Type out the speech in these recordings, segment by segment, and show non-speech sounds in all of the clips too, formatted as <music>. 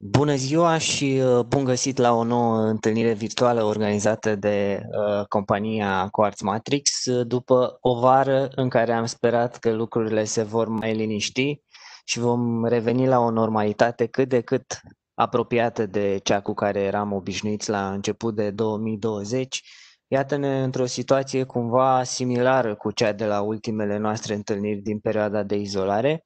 Bună ziua și uh, bun găsit la o nouă întâlnire virtuală organizată de uh, compania Quartz Matrix după o vară în care am sperat că lucrurile se vor mai liniști și vom reveni la o normalitate cât de cât apropiată de cea cu care eram obișnuiți la început de 2020. Iată-ne într-o situație cumva similară cu cea de la ultimele noastre întâlniri din perioada de izolare.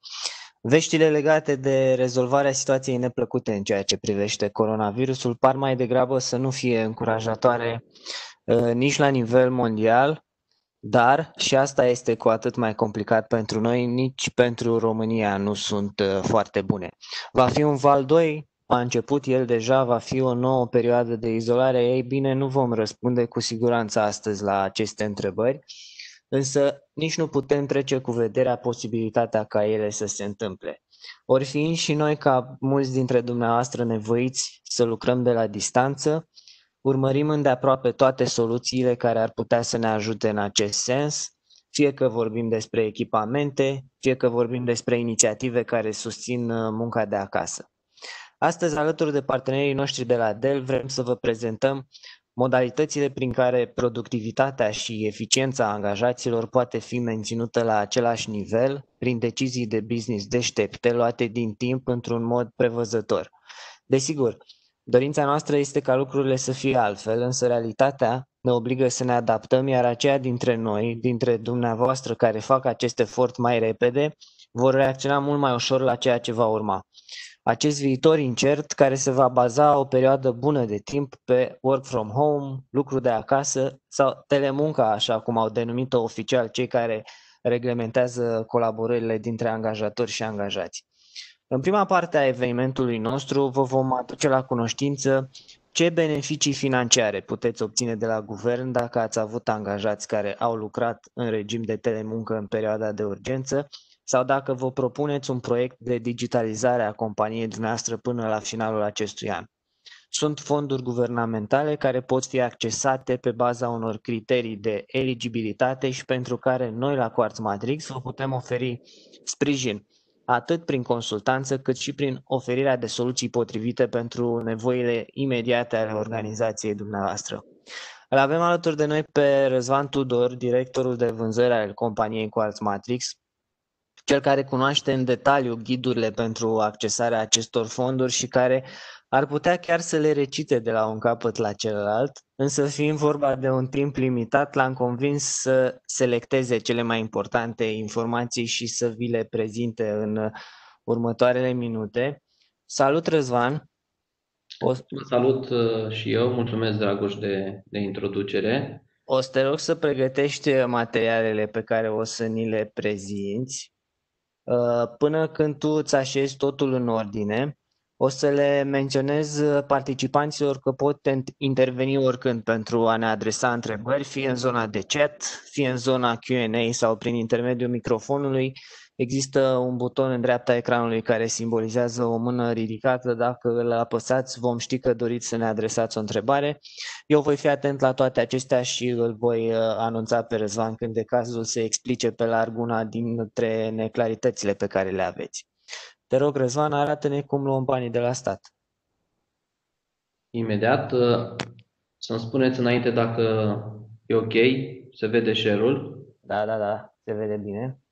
Veștile legate de rezolvarea situației neplăcute în ceea ce privește coronavirusul par mai degrabă să nu fie încurajatoare uh, nici la nivel mondial, dar, și asta este cu atât mai complicat pentru noi, nici pentru România nu sunt uh, foarte bune. Va fi un val 2, a început el deja, va fi o nouă perioadă de izolare, ei bine, nu vom răspunde cu siguranță astăzi la aceste întrebări însă nici nu putem trece cu vederea posibilitatea ca ele să se întâmple. Ori fiind și noi, ca mulți dintre dumneavoastră, nevoiți să lucrăm de la distanță, urmărim îndeaproape toate soluțiile care ar putea să ne ajute în acest sens, fie că vorbim despre echipamente, fie că vorbim despre inițiative care susțin uh, munca de acasă. Astăzi, alături de partenerii noștri de la Dell, vrem să vă prezentăm modalitățile prin care productivitatea și eficiența angajaților poate fi menținută la același nivel prin decizii de business deștepte luate din timp într-un mod prevăzător. Desigur, dorința noastră este ca lucrurile să fie altfel, însă realitatea ne obligă să ne adaptăm, iar aceia dintre noi, dintre dumneavoastră care fac acest efort mai repede, vor reacționa mult mai ușor la ceea ce va urma acest viitor incert care se va baza o perioadă bună de timp pe work from home, lucru de acasă sau telemunca, așa cum au denumit-o oficial cei care reglementează colaborările dintre angajatori și angajați. În prima parte a evenimentului nostru vă vom aduce la cunoștință ce beneficii financiare puteți obține de la guvern dacă ați avut angajați care au lucrat în regim de telemuncă în perioada de urgență sau dacă vă propuneți un proiect de digitalizare a companiei dumneavoastră până la finalul acestui an. Sunt fonduri guvernamentale care pot fi accesate pe baza unor criterii de eligibilitate și pentru care noi la Quartz Matrix vă putem oferi sprijin, atât prin consultanță cât și prin oferirea de soluții potrivite pentru nevoile imediate ale organizației dumneavoastră. Îl avem alături de noi pe Răzvan Tudor, directorul de vânzări al companiei Quartz Matrix, cel care cunoaște în detaliu ghidurile pentru accesarea acestor fonduri și care ar putea chiar să le recite de la un capăt la celălalt, însă fiind vorba de un timp limitat, l-am convins să selecteze cele mai importante informații și să vi le prezinte în următoarele minute. Salut, Răzvan! O... Salut uh, și eu, mulțumesc, Dragoș, de, de introducere. O să te rog să pregătești materialele pe care o să ni le prezinți Uh, până când tu îți așezi totul în ordine, o să le menționez participanților că pot interveni oricând pentru a ne adresa întrebări, fie în zona de chat, fie în zona Q&A sau prin intermediul microfonului. Există un buton în dreapta ecranului care simbolizează o mână ridicată. Dacă îl apăsați, vom ști că doriți să ne adresați o întrebare. Eu voi fi atent la toate acestea și îl voi uh, anunța pe Răzvan când de cazul să explice pe larg una dintre neclaritățile pe care le aveți. Te rog, Răzvan, arată-ne cum luăm banii de la stat. Imediat. Uh, să-mi spuneți înainte dacă e ok, se vede share-ul. Da, da, da, se vede bine.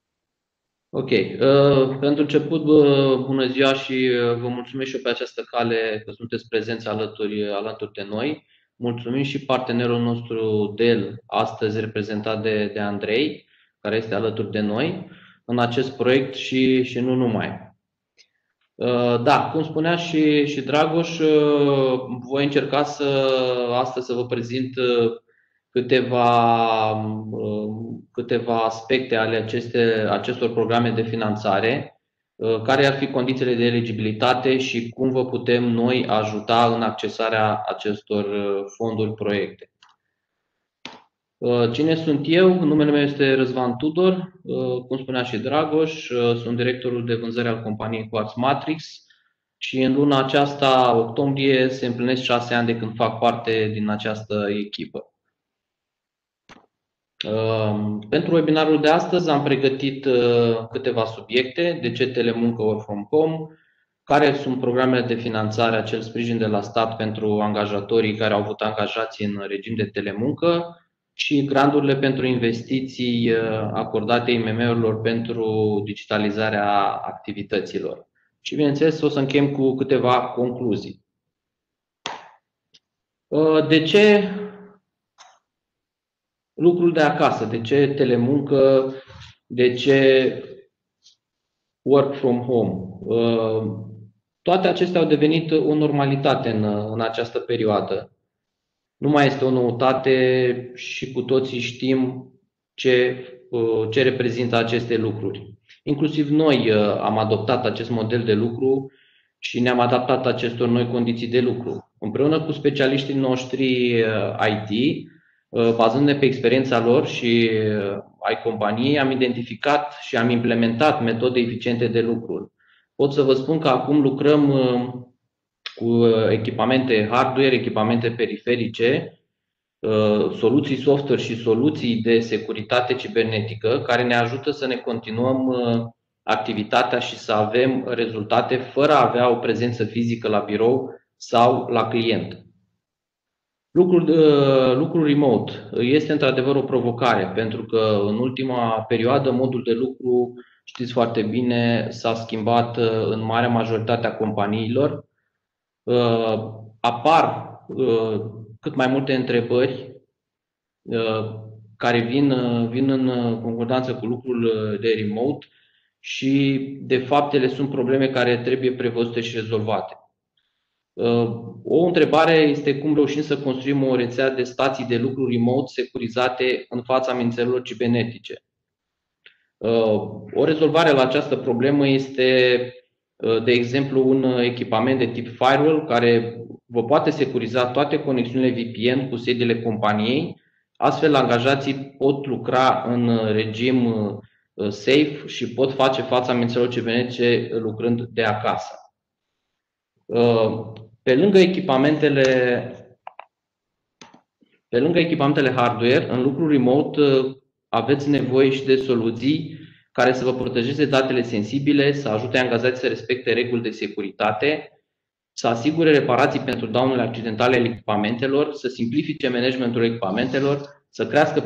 Ok. Uh, pentru început, uh, bună ziua și uh, vă mulțumesc și eu pe această cale că sunteți prezenți alături, alături de noi. Mulțumim și partenerul nostru Dell, astăzi reprezentat de, de Andrei, care este alături de noi în acest proiect și, și nu numai. Uh, da, cum spunea și, și Dragoș, uh, voi încerca să astăzi să vă prezint uh, câteva, um, câteva aspecte ale aceste, acestor programe de finanțare, uh, care ar fi condițiile de eligibilitate și cum vă putem noi ajuta în accesarea acestor uh, fonduri proiecte. Uh, cine sunt eu? Numele meu este Răzvan Tudor, cum spunea și Dragoș, sunt directorul de vânzări al companiei Quartz Matrix și în luna aceasta, octombrie, se împlinesc șase ani de când fac parte din această echipă. Ehm, pentru webinarul de astăzi am pregătit uh, câteva subiecte, de ce telemuncă work from home, care sunt programele de finanțare, acel sprijin de la stat pentru angajatorii care au avut angajați în regim de telemuncă și grandurile pentru investiții acordate IMM-urilor pentru digitalizarea activităților. Și bineînțeles o să închem cu câteva concluzii. De ce lucrul de acasă? De ce telemuncă? De ce work from home? Toate acestea au devenit o normalitate în, în această perioadă. Nu mai este o noutate și cu toții știm ce, ce reprezintă aceste lucruri. Inclusiv noi uh, am adoptat acest model de lucru și ne-am adaptat acestor noi condiții de lucru. Împreună cu specialiștii noștri uh, IT, uh, bazându-ne pe experiența lor și ai companiei, am identificat și am implementat metode eficiente de lucru. Pot să vă spun că acum lucrăm cu echipamente hardware, echipamente periferice, soluții software și soluții de securitate cibernetică care ne ajută să ne continuăm activitatea și să avem rezultate fără a avea o prezență fizică la birou sau la client. Lucrul, lucrul remote este într-adevăr o provocare, pentru că în ultima perioadă modul de lucru, știți foarte bine, s-a schimbat în marea majoritate a companiilor. Apar cât mai multe întrebări care vin, vin în concordanță cu lucrul de remote și, de fapt, ele sunt probleme care trebuie prevăzute și rezolvate. O întrebare este cum reușim să construim o rețea de stații de lucru remote securizate în fața amenințărilor cibernetice. O rezolvare la această problemă este, de exemplu, un echipament de tip firewall care vă poate securiza toate conexiunile VPN cu sediile companiei, astfel angajații pot lucra în regim Uh, safe și pot face fața amenințărilor cibernetice lucrând de acasă. Uh, pe lângă echipamentele pe lângă echipamentele hardware, în lucru remote uh, aveți nevoie și de soluții care să vă protejeze datele sensibile, să ajute angajații să respecte reguli de securitate, să asigure reparații pentru daunele accidentale ale echipamentelor, să simplifice managementul echipamentelor, să crească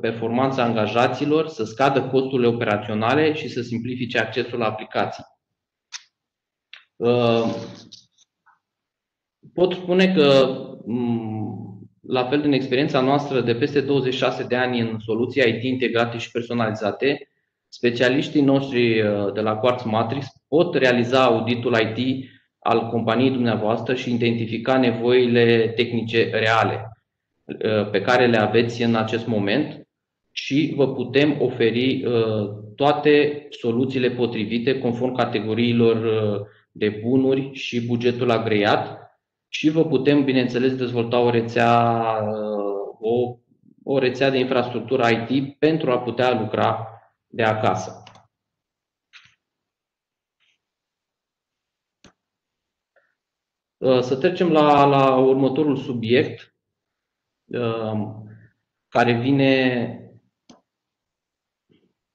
performanța angajaților, să scadă costurile operaționale și să simplifice accesul la aplicații. Uh, pot spune că, mm, la fel din experiența noastră de peste 26 de ani în soluții IT integrate și personalizate, specialiștii noștri uh, de la Quartz Matrix pot realiza auditul IT al companiei dumneavoastră și identifica nevoile tehnice reale. Uh, pe care le aveți în acest moment și vă putem oferi uh, toate soluțiile potrivite conform categoriilor uh, de bunuri și bugetul agreiat și vă putem, bineînțeles, dezvolta o rețea, o, o rețea de infrastructură IT pentru a putea lucra de acasă. Să trecem la, la următorul subiect, Um, care vine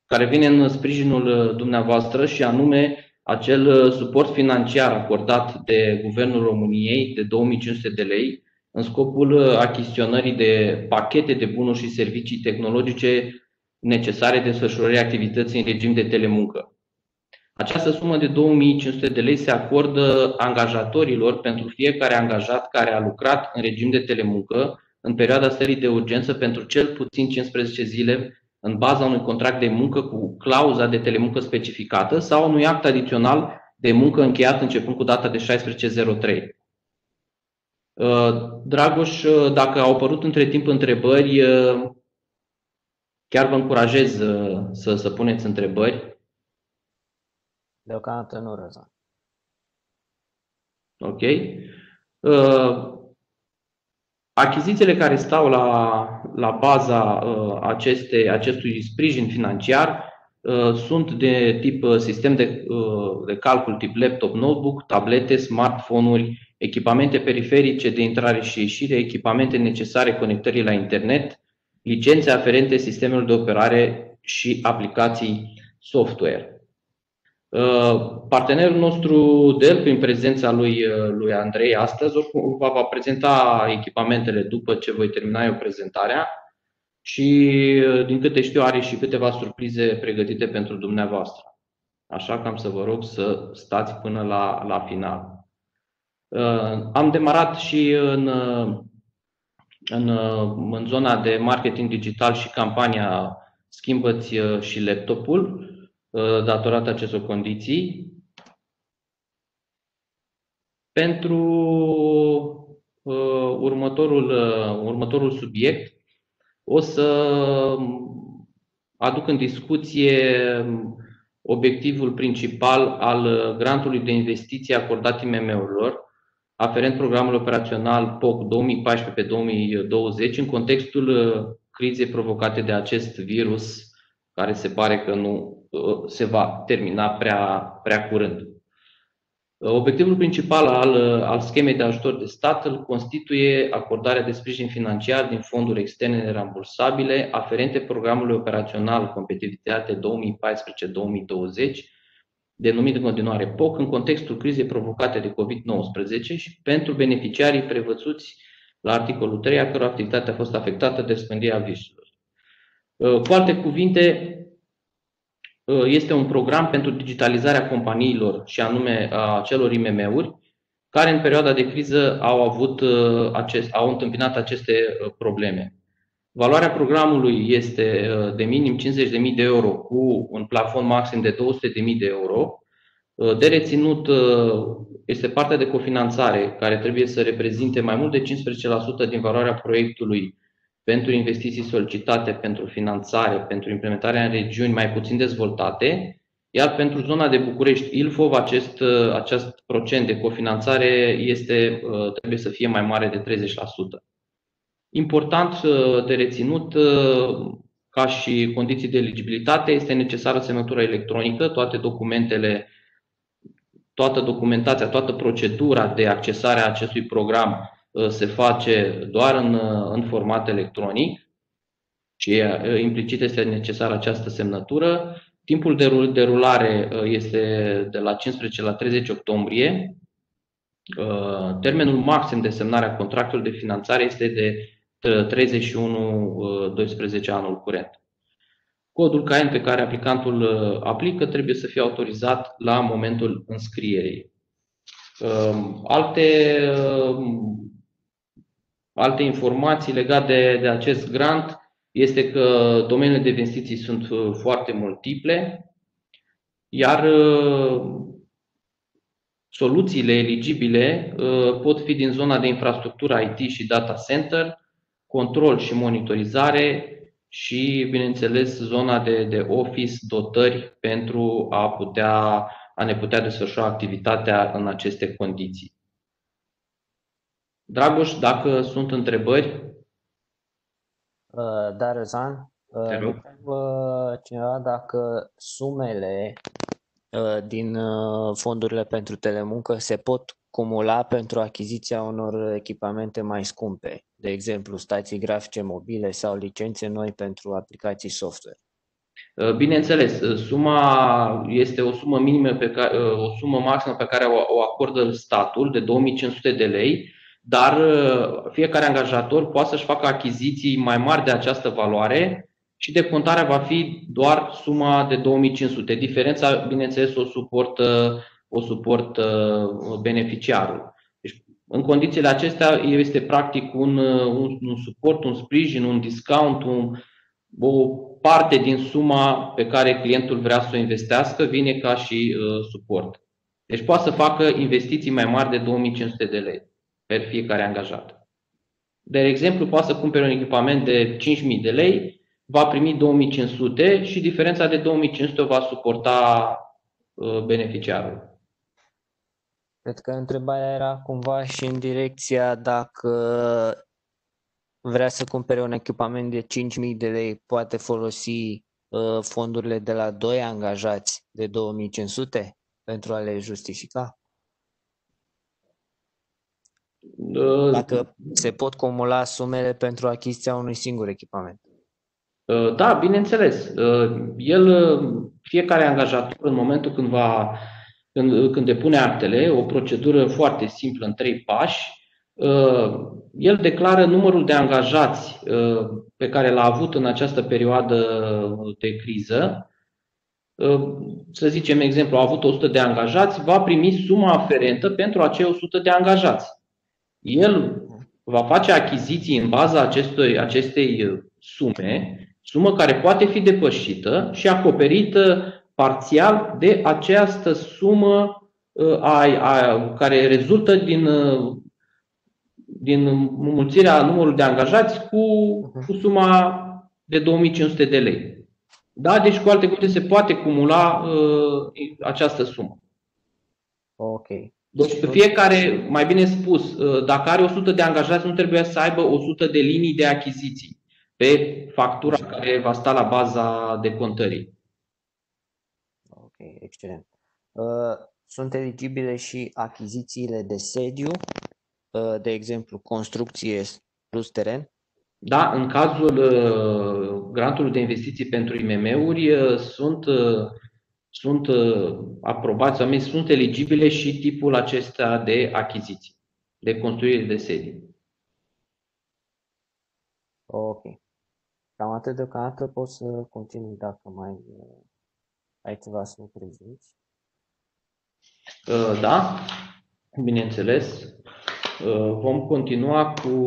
care vine în sprijinul uh, dumneavoastră și anume acel uh, suport financiar acordat de Guvernul României de 2500 de lei în scopul uh, achiziționării de pachete de bunuri și servicii tehnologice necesare desfășurării activității în regim de telemuncă. Această sumă de 2500 de lei se acordă angajatorilor pentru fiecare angajat care a lucrat în regim de telemuncă în perioada stării de urgență pentru cel puțin 15 zile în baza unui contract de muncă cu clauza de telemuncă specificată sau unui act adițional de muncă încheiat începând cu data de 1603. Uh, Dragoș, uh, dacă au apărut între timp întrebări, uh, chiar vă încurajez să, să puneți întrebări. Deocamdată nu, Răzvan. Ok. Achizițiile care stau la, la baza uh, aceste, acestui sprijin financiar uh, sunt de tip uh, sistem de, uh, de calcul tip laptop, notebook, tablete, smartphone-uri, echipamente periferice de intrare și ieșire, echipamente necesare conectării la internet, licențe aferente sistemelor de operare și aplicații software. Partenerul nostru Dell, prin prezența lui, lui Andrei astăzi, va, va prezenta echipamentele după ce voi termina eu prezentarea și, din câte știu, are și câteva surprize pregătite pentru dumneavoastră. Așa că am să vă rog să stați până la, la final. Am demarat și în, în, în zona de marketing digital și campania Schimbăți și laptopul, datorată acestor condiții. Pentru uh, următorul, uh, următorul subiect, o să aduc în discuție obiectivul principal al grantului de investiție acordat IMM-urilor, aferent programului operațional POC 2014 2020, în contextul uh, crizei provocate de acest virus, care se pare că nu uh, se va termina prea, prea curând. Obiectivul principal al, al schemei de ajutor de stat îl constituie acordarea de sprijin financiar din fonduri externe rambursabile aferente programului operațional Competitivitate 2014-2020, denumit în continuare POC, în contextul crizei provocate de COVID-19 și pentru beneficiarii prevăzuți la articolul 3, a căror activitate a fost afectată de spândirea virusului. Cu alte cuvinte, Uh, este un program pentru digitalizarea companiilor și anume a celor IMM-uri care în perioada de criză au, avut, uh, acest, au întâmpinat aceste uh, probleme. Valoarea programului este de minim 50.000 de euro cu un plafon maxim de 200.000 de euro. De reținut este partea de cofinanțare care trebuie să reprezinte mai mult de 15% din valoarea proiectului pentru investiții solicitate pentru finanțare, pentru implementarea în regiuni mai puțin dezvoltate, iar pentru zona de București Ilfov acest, acest procent de cofinanțare este, trebuie să fie mai mare de 30%. Important de reținut, ca și condiții de eligibilitate, este necesară semnătura electronică, toate documentele, toată documentația, toată procedura de accesare a acestui program Uh, se face doar în, uh, în format electronic și uh, implicit este necesară această semnătură. Timpul de derulare este de la 15 la 30 octombrie. Termenul maxim de semnare a contractului de finanțare este de 31-12 anul curent. Codul CAEN pe care aplicantul aplică trebuie să fie autorizat la momentul înscrierii. Alte Alte informații legate de, de acest grant este că domeniile de investiții sunt uh, foarte multiple, iar uh, soluțiile eligibile uh, pot fi din zona de infrastructură IT și data center, control și monitorizare și, bineînțeles, zona de, de office, dotări pentru a, putea, a ne putea desfășura activitatea în aceste condiții. Dragoș, dacă sunt întrebări. Uh, da, Răzan. Uh, cineva dacă sumele uh, din uh, fondurile pentru telemuncă se pot cumula pentru achiziția unor echipamente mai scumpe, de exemplu stații grafice mobile sau licențe noi pentru aplicații software. Uh, bineînțeles, uh, suma este o sumă minimă pe care, o sumă maximă pe care o acordă statul de 2500 de lei dar uh, fiecare angajator poate să-și facă achiziții mai mari de această valoare și decontarea va fi doar suma de 2500. Diferența, bineînțeles, o suportă, o suportă beneficiarul. Deci, în condițiile acestea, este practic un, un, un suport, un sprijin, un discount, un, o parte din suma pe care clientul vrea să o investească vine ca și uh, suport. Deci poate să facă investiții mai mari de 2500 de lei per fiecare angajat. De exemplu, poate să cumpere un echipament de 5.000 de lei, va primi 2500 și diferența de 2500 va suporta uh, beneficiarul. Cred că întrebarea era cumva și în direcția dacă vrea să cumpere un echipament de 5.000 de lei, poate folosi uh, fondurile de la doi angajați de 2500 pentru a le justifica? Dacă se pot cumula sumele pentru achiziția unui singur echipament. Uh, da, bineînțeles. Uh, el, uh, fiecare angajator, în momentul când, va, când, când depune actele, o procedură foarte simplă în trei pași, uh, el declară numărul de angajați uh, pe care l-a avut în această perioadă de criză. Să zicem, exemplu, a avut 100 de angajați, va primi suma aferentă pentru acei 100 de angajați. El va face achiziții în baza acestui, acestei sume sumă care poate fi depășită și acoperită parțial de această sumă uh, a, a, care rezultă din, uh, din mulțirea numărului de angajați cu, mhm. cu suma de 2500 de lei. Da? Deci, cu alte cuvinte, se poate cumula uh, această sumă. Ok. Deci fiecare, mai bine spus, uh, dacă are 100 de angajați, nu trebuie să aibă 100 de linii de achiziții pe factura care va sta la baza decontării. Ok, excelent. Uh, sunt eligibile și achizițiile de sediu, uh, de exemplu, construcție plus teren? Da, în cazul uh, grantului de investiții pentru IMM-uri sunt, sunt aprobați, oamenii sunt eligibile și tipul acesta de achiziții, de construire de sedii. Ok. Cam atât deocamdată pot să continui dacă mai uh, ai ceva să ne prezinți. Uh, da, bineînțeles. Uh, vom continua cu,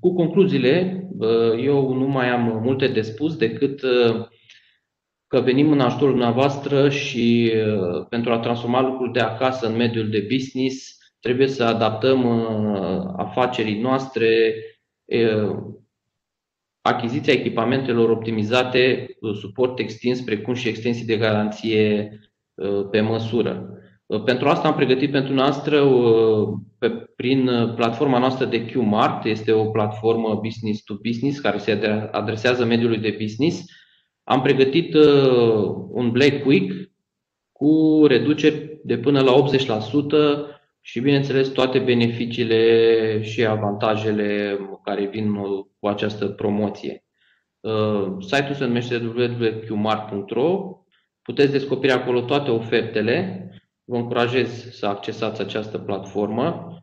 cu concluziile. Eu nu mai am multe de spus decât că venim în ajutorul dumneavoastră și pentru a transforma lucruri de acasă în mediul de business, trebuie să adaptăm afacerii noastre achiziția echipamentelor optimizate, suport extins, precum și extensii de garanție pe măsură. Pentru asta am pregătit pentru noastră, pe, prin platforma noastră de QMart, este o platformă business to business care se adresează mediului de business. Am pregătit un Black Week cu reduceri de până la 80% și, bineînțeles, toate beneficiile și avantajele care vin cu această promoție. Uh, site-ul se numește www.qmart.ro Puteți descoperi acolo toate ofertele. Vă încurajez să accesați această platformă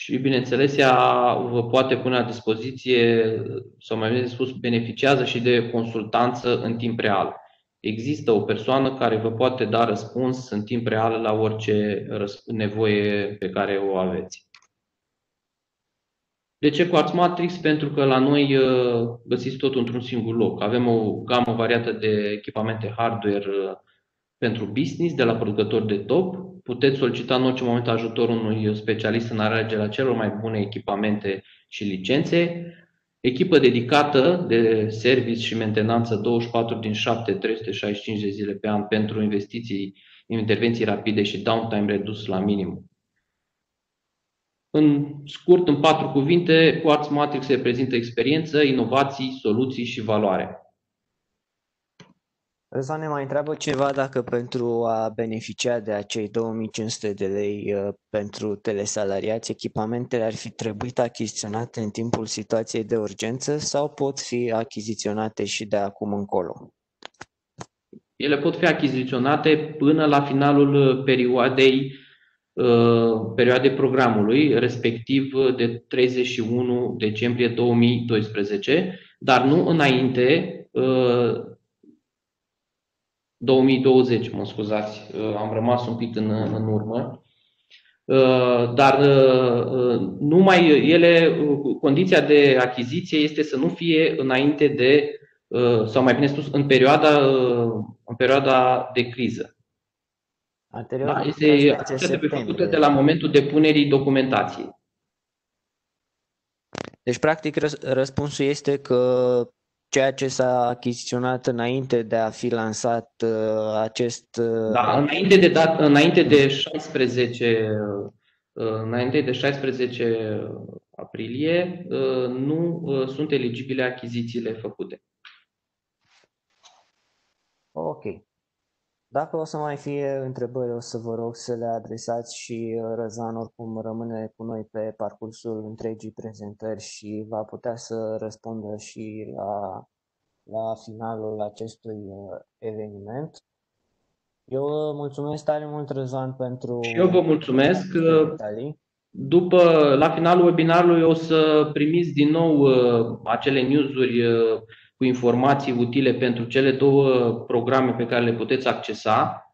și, bineînțeles, ea vă poate pune la dispoziție, sau mai bine spus, beneficiază și de consultanță în timp real există o persoană care vă poate da răspuns în timp real la orice nevoie pe care o aveți. De ce Quartz Matrix? Pentru că la noi uh, găsiți tot într-un singur loc. Avem o gamă variată de echipamente hardware uh, pentru business de la producători de top. Puteți solicita în orice moment ajutorul unui specialist în alegerea celor mai bune echipamente și licențe. Echipă dedicată de service și mentenanță 24 din 7, 365 de zile pe an pentru investiții, intervenții rapide și downtime redus la minim. În scurt, în patru cuvinte, Quartz Matrix reprezintă experiență, inovații, soluții și valoare. Răzvan ne mai întreabă ceva dacă pentru a beneficia de acei 2500 de lei uh, pentru telesalariați, echipamentele ar fi trebuit achiziționate în timpul situației de urgență sau pot fi achiziționate și de acum încolo? Ele pot fi achiziționate până la finalul uh, perioadei uh, perioadei programului, respectiv de 31 decembrie 2012, dar nu înainte 2020, mă scuzați, uh, am rămas un pic în, în urmă. Uh, dar uh, numai ele, condiția de achiziție este să nu fie înainte de, sau mai bine spus, în perioada, în perioada de criză. Anterior, da, este, trebuie făcută de la momentul depunerii documentației. Deci, practic, răspunsul este că ceea ce s-a achiziționat înainte de a fi lansat uh, acest... Uh... Da, înainte de, dat, înainte de 16 uh, înainte de 16 aprilie uh, nu uh, sunt eligibile achizițiile făcute. Ok. Dacă o să mai fie întrebări, o să vă rog să le adresați și uh, Răzan oricum rămâne cu noi pe parcursul întregii prezentări și va putea să răspundă și la, la finalul acestui eveniment. Eu mulțumesc tare mult, Răzvan, pentru. Și eu vă mulțumesc. Detalii. După, la finalul webinarului o să primiți din nou uh, acele newsuri uh, cu informații utile pentru cele două programe pe care le puteți accesa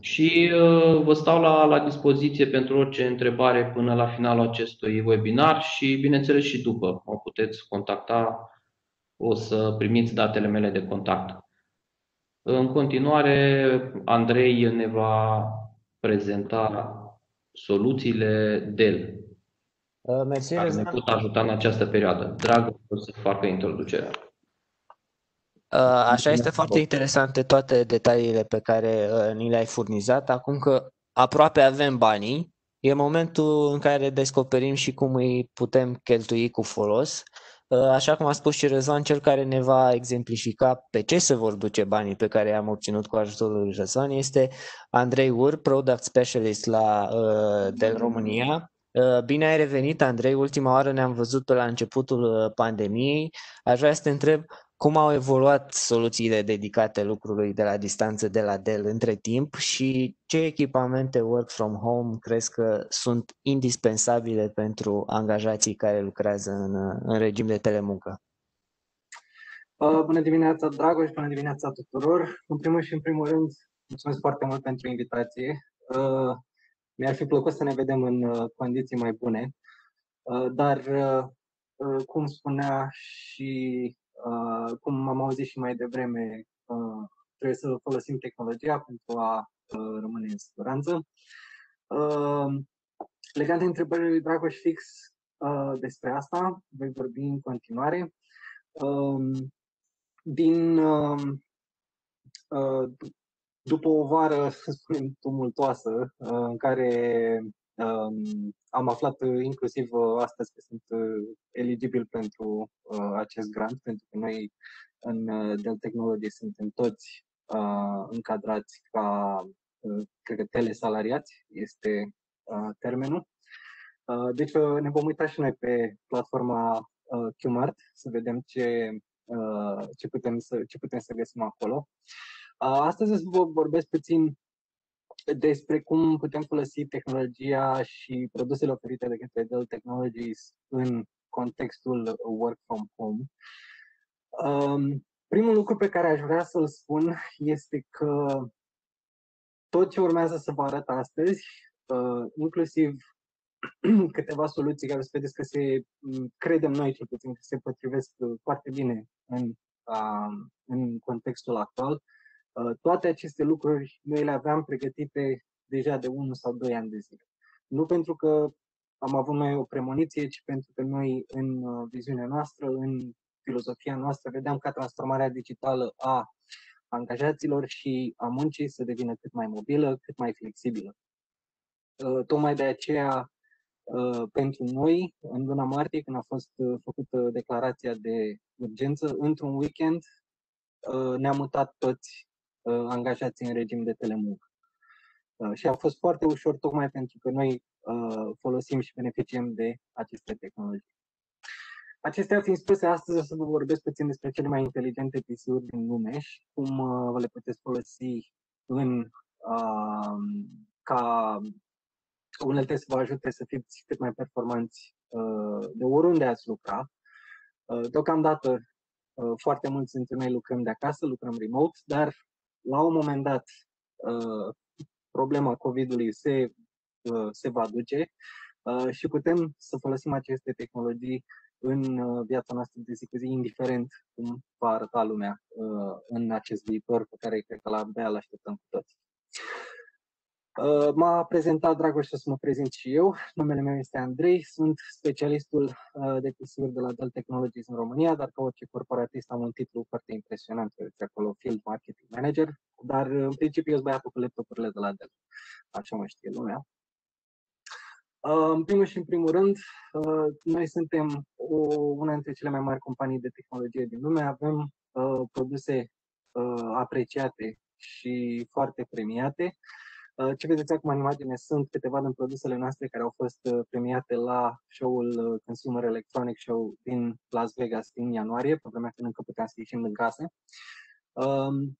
și uh, vă stau la, la dispoziție pentru orice întrebare până la finalul acestui webinar și, bineînțeles, și după. O puteți contacta, o să primiți datele mele de contact. În continuare, Andrei ne va prezenta soluțiile Dell uh, Mersi, care ne pot ajuta în această perioadă. Drag, o să facă introducerea. Uh, așa este foarte interesante toate detaliile pe care uh, ni le-ai furnizat. Acum că aproape avem banii, e momentul în care descoperim și cum îi putem cheltui cu folos. Uh, așa cum a spus și Răzvan, cel care ne va exemplifica pe ce se vor duce banii pe care i-am obținut cu ajutorul lui Răzvan este Andrei Ur, Product Specialist la uh, Dell România. Uh, bine ai revenit, Andrei. Ultima oară ne-am văzut pe la începutul uh, pandemiei. Aș vrea să te întreb cum au evoluat soluțiile dedicate lucrului de la distanță de la Dell între timp și ce echipamente work from home crezi că sunt indispensabile pentru angajații care lucrează în, în regim de telemuncă? Uh, bună dimineața, Dragoș, bună dimineața tuturor. În primul și în primul rând, mulțumesc foarte mult pentru invitație. Uh, mi-ar fi plăcut să ne vedem în uh, condiții mai bune, dar, cum spunea și Uh, cum am auzit și mai devreme, uh, trebuie să folosim tehnologia pentru a uh, rămâne în siguranță. Uh, legat de întrebările lui Dragoș Fix uh, despre asta, voi vorbi în continuare. Uh, din uh, uh, după o vară, să <laughs> spunem, tumultoasă, uh, în care Um, am aflat uh, inclusiv uh, astăzi că sunt uh, eligibil pentru acest grant, pentru că noi în Dell Technology suntem toți încadrați ca, cred că, telesalariați, este termenul. Deci ne vom uita și noi pe platforma QMart să vedem ce, ce, putem, să, ce putem să găsim acolo. Astăzi vă vorbesc puțin despre cum putem folosi tehnologia și produsele oferite de către Dell Technologies în contextul work from home. Um, primul lucru pe care aș vrea să-l spun este că tot ce urmează să vă arăt astăzi, uh, inclusiv <clears throat> câteva soluții care să vedeți că se, credem noi cel puțin, că se potrivesc foarte bine în, uh, în contextul actual, Uh, toate aceste lucruri noi le aveam pregătite deja de 1 sau 2 ani de zile. Nu pentru că am avut noi o premoniție, ci pentru că noi, în uh, viziunea noastră, în filozofia noastră, vedeam ca transformarea digitală a angajaților și a muncii să devină cât mai mobilă, cât mai flexibilă. Uh, tocmai de aceea, pentru noi, în luna martie, când a fost făcută declarația de urgență, într-un weekend ne-am mutat toți Uh, angajați în regim de telemuncă. Uh, și a fost foarte ușor tocmai pentru că noi uh, folosim și beneficiem de aceste tehnologii. Acestea fiind spuse, astăzi o să vă vorbesc puțin despre cele mai inteligente PC-uri din lume și cum le puteți folosi în, ca unelte să vă ajute să fiți cât mai performanți de oriunde ați lucra. Deocamdată foarte mulți dintre noi lucrăm de acasă, lucrăm remote, dar la un moment dat uh, problema COVID-ului se, uh, se va duce uh, și putem să folosim aceste tehnologii în viața noastră de zi cu zi, indiferent cum va arăta lumea în acest viitor pe care cred că la abia îl așteptăm cu toți. Uh, m-a prezentat Dragoș să mă prezint și eu. Numele meu este Andrei, sunt specialistul uh, de PC-uri de la Dell Technologies în România, dar ca orice corporatist am un titlu foarte impresionant. Pe acolo, Field Marketing Manager, dar în principiu eu sunt băiatul cu laptopurile de la Dell, așa mă știe lumea. Uh, în primul și în primul rând, noi suntem o, una dintre cele mai mari companii de tehnologie din lume, avem produse apreciate și foarte premiate. Uh, ce vedeți acum în imagine sunt câteva din produsele noastre care au fost uh, premiate la show-ul uh, Consumer Electronic Show din Las Vegas din ianuarie, pe vremea când încă puteam să ieșim din casă. Um,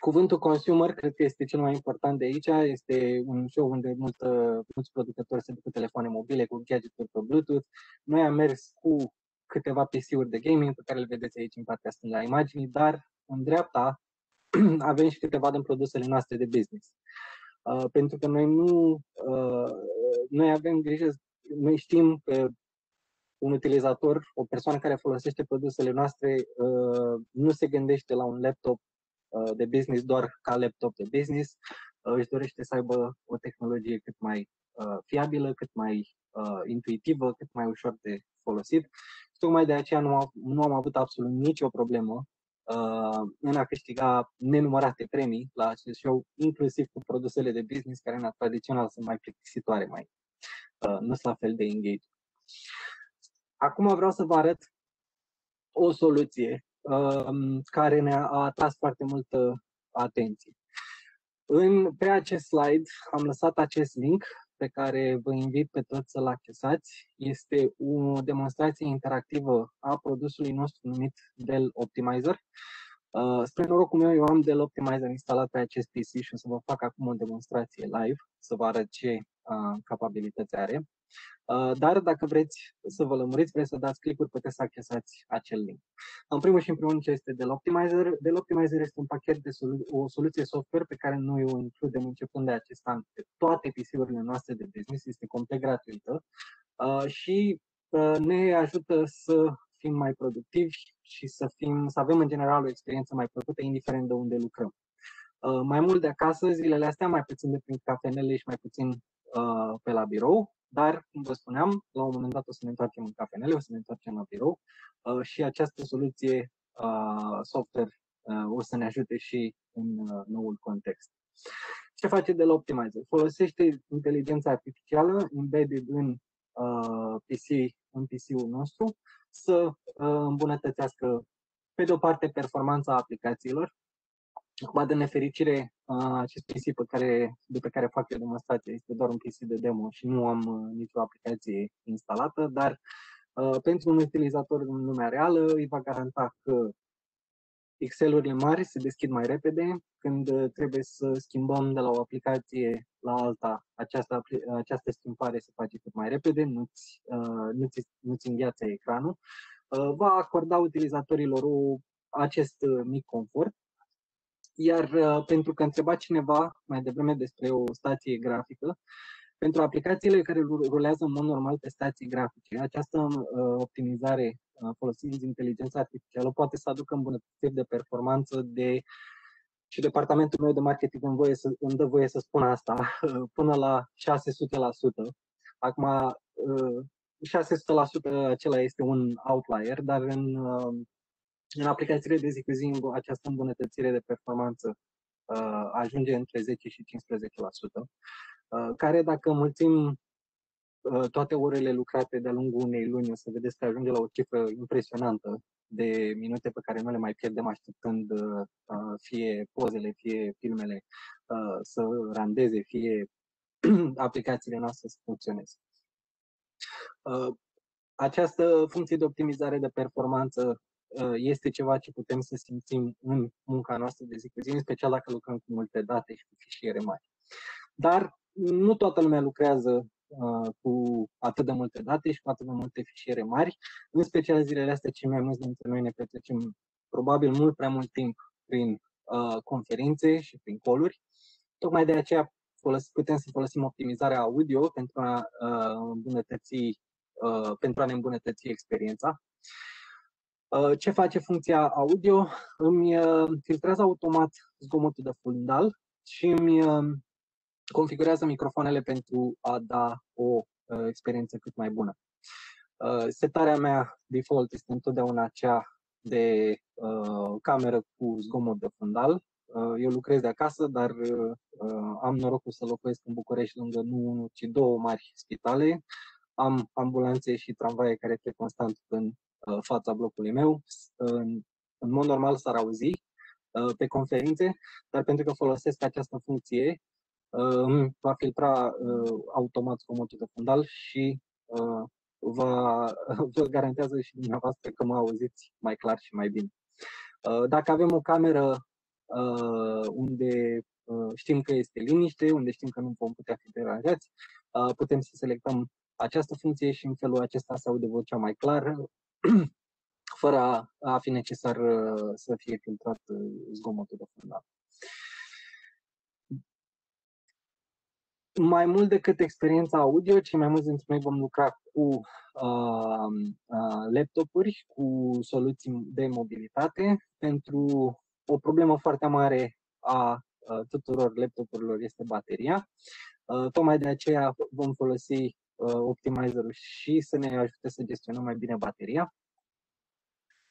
cuvântul consumer cred că este cel mai important de aici. Este un show unde multă, mulți producători se duc cu telefoane mobile, cu gadgeturi pe Bluetooth. Noi am mers cu câteva PC-uri de gaming pe care le vedeți aici în partea stângă a imaginii, dar în dreapta <clears throat> avem și câteva din produsele noastre de business. Uh, pentru că noi nu, uh, noi avem grijă, noi știm că un utilizator, o persoană care folosește produsele noastre, uh, nu se gândește la un laptop uh, de business doar ca laptop de business, uh, își dorește să aibă o tehnologie cât mai uh, fiabilă, cât mai uh, intuitivă, cât mai ușor de folosit. Și tocmai de aceea nu am, nu am avut absolut nicio problemă uh, în a câștiga nenumărate premii la acest show, inclusiv cu produsele de business care în tradițional sunt mai plictisitoare, mai uh, nu sunt la fel de engage. Acum vreau să vă arăt o soluție uh, care ne-a atras foarte multă atenție. În, pe acest slide am lăsat acest link pe care vă invit pe toți să-l accesați. Este o demonstrație interactivă a produsului nostru numit Dell Optimizer. Uh, spre norocul meu, eu am Dell Optimizer instalat pe acest PC și o să vă fac acum o demonstrație live, să vă arăt ce uh, capabilități are. Uh, dar dacă vreți să vă lămuriți, vreți să dați click-uri, puteți să accesați acel link. În primul și în primul rând, ce este Dell Optimizer? Dell Optimizer este un pachet de solu- o soluție software pe care noi o includem începând de acest an pe toate PC-urile noastre de business, este complet gratuită uh, și uh, ne ajută să fim mai productivi și să, fim, să avem în general o experiență mai plăcută, indiferent de unde lucrăm. mai mult de acasă, zilele astea, mai puțin de prin cafenele și mai puțin pe la birou, dar, cum vă spuneam, la un moment dat o să ne întoarcem în cafenele, o să ne întoarcem la birou uh, și această soluție uh, software uh, o să ne ajute și în noul context. Ce face de la Optimizer? Folosește inteligența artificială embedded în PC, în PC-ul nostru să îmbunătățească pe de o parte performanța aplicațiilor, Acum, de nefericire, acest PC pe care, de pe care fac eu demonstrație este doar un PC de demo și nu am nicio aplicație instalată, dar pentru un utilizator în lumea reală îi va garanta că Excel-urile mari se deschid mai repede, când trebuie să schimbăm de la o aplicație la alta, această, această schimbare se face cât mai repede, nu-ți, nu-ți, nu-ți îngheață ecranul, va acorda utilizatorilor o, acest mic confort iar uh, pentru că întreba cineva mai devreme despre o stație grafică, pentru aplicațiile care rulează în mod normal pe stații grafice, această uh, optimizare uh, folosind inteligența artificială poate să aducă îmbunătățiri de performanță de și departamentul meu de marketing îmi, voie să, îmi dă voie să spun asta, până la 600%. Acum, 600% acela este un outlier, dar în în aplicațiile de zi cu zi, această îmbunătățire de performanță uh, ajunge între 10 și 15%, uh, care dacă mulțim uh, toate orele lucrate de-a lungul unei luni, o să vedeți că ajunge la o cifră impresionantă de minute pe care nu le mai pierdem așteptând uh, fie pozele, fie filmele uh, să randeze, fie <clears throat> aplicațiile noastre să funcționeze. Uh, această funcție de optimizare de performanță Uh, este ceva ce putem să simțim în munca noastră de zi cu zi, în special dacă lucrăm cu multe date și cu fișiere mari. Dar nu toată lumea lucrează uh, cu atât de multe date și cu atât de multe fișiere mari. În special zilele astea, cei mai mulți dintre noi ne petrecem probabil mult prea mult timp prin uh, conferințe și prin coluri. Tocmai de aceea putem să folosim optimizarea audio pentru a, uh, îmbunătăți, uh, pentru a ne îmbunătăți experiența. Uh, ce face funcția audio? Îmi uh, filtrează automat zgomotul de fundal și îmi uh, configurează microfoanele pentru a da o experiență cât mai bună. Setarea mea default este întotdeauna cea de cameră cu zgomot de fundal. Eu lucrez de acasă, dar am norocul să locuiesc în București lângă nu unul, ci două mari spitale. Am ambulanțe și tramvaie care trec constant în Uh, fața blocului meu. În, în mod normal s-ar auzi uh, pe conferințe, dar pentru că folosesc această funcție, va filtra automat zgomotul de fundal și vă, <laughs> vă garantează și dumneavoastră că mă auziți mai clar și mai bine. Dacă avem o cameră unde știm că este liniște, unde știm că nu vom putea fi deranjați, putem să selectăm această funcție și în felul acesta să aude vocea mai clar, <clears throat> fără a, a fi necesar să fie filtrat zgomotul de fundal. Mai mult decât experiența audio, cei mai mulți dintre noi vom lucra cu uh, uh, laptopuri, cu soluții de mobilitate. Pentru o problemă foarte mare a uh, tuturor laptopurilor este bateria. Uh, tocmai de aceea vom folosi uh, optimizerul și să ne ajute să gestionăm mai bine bateria.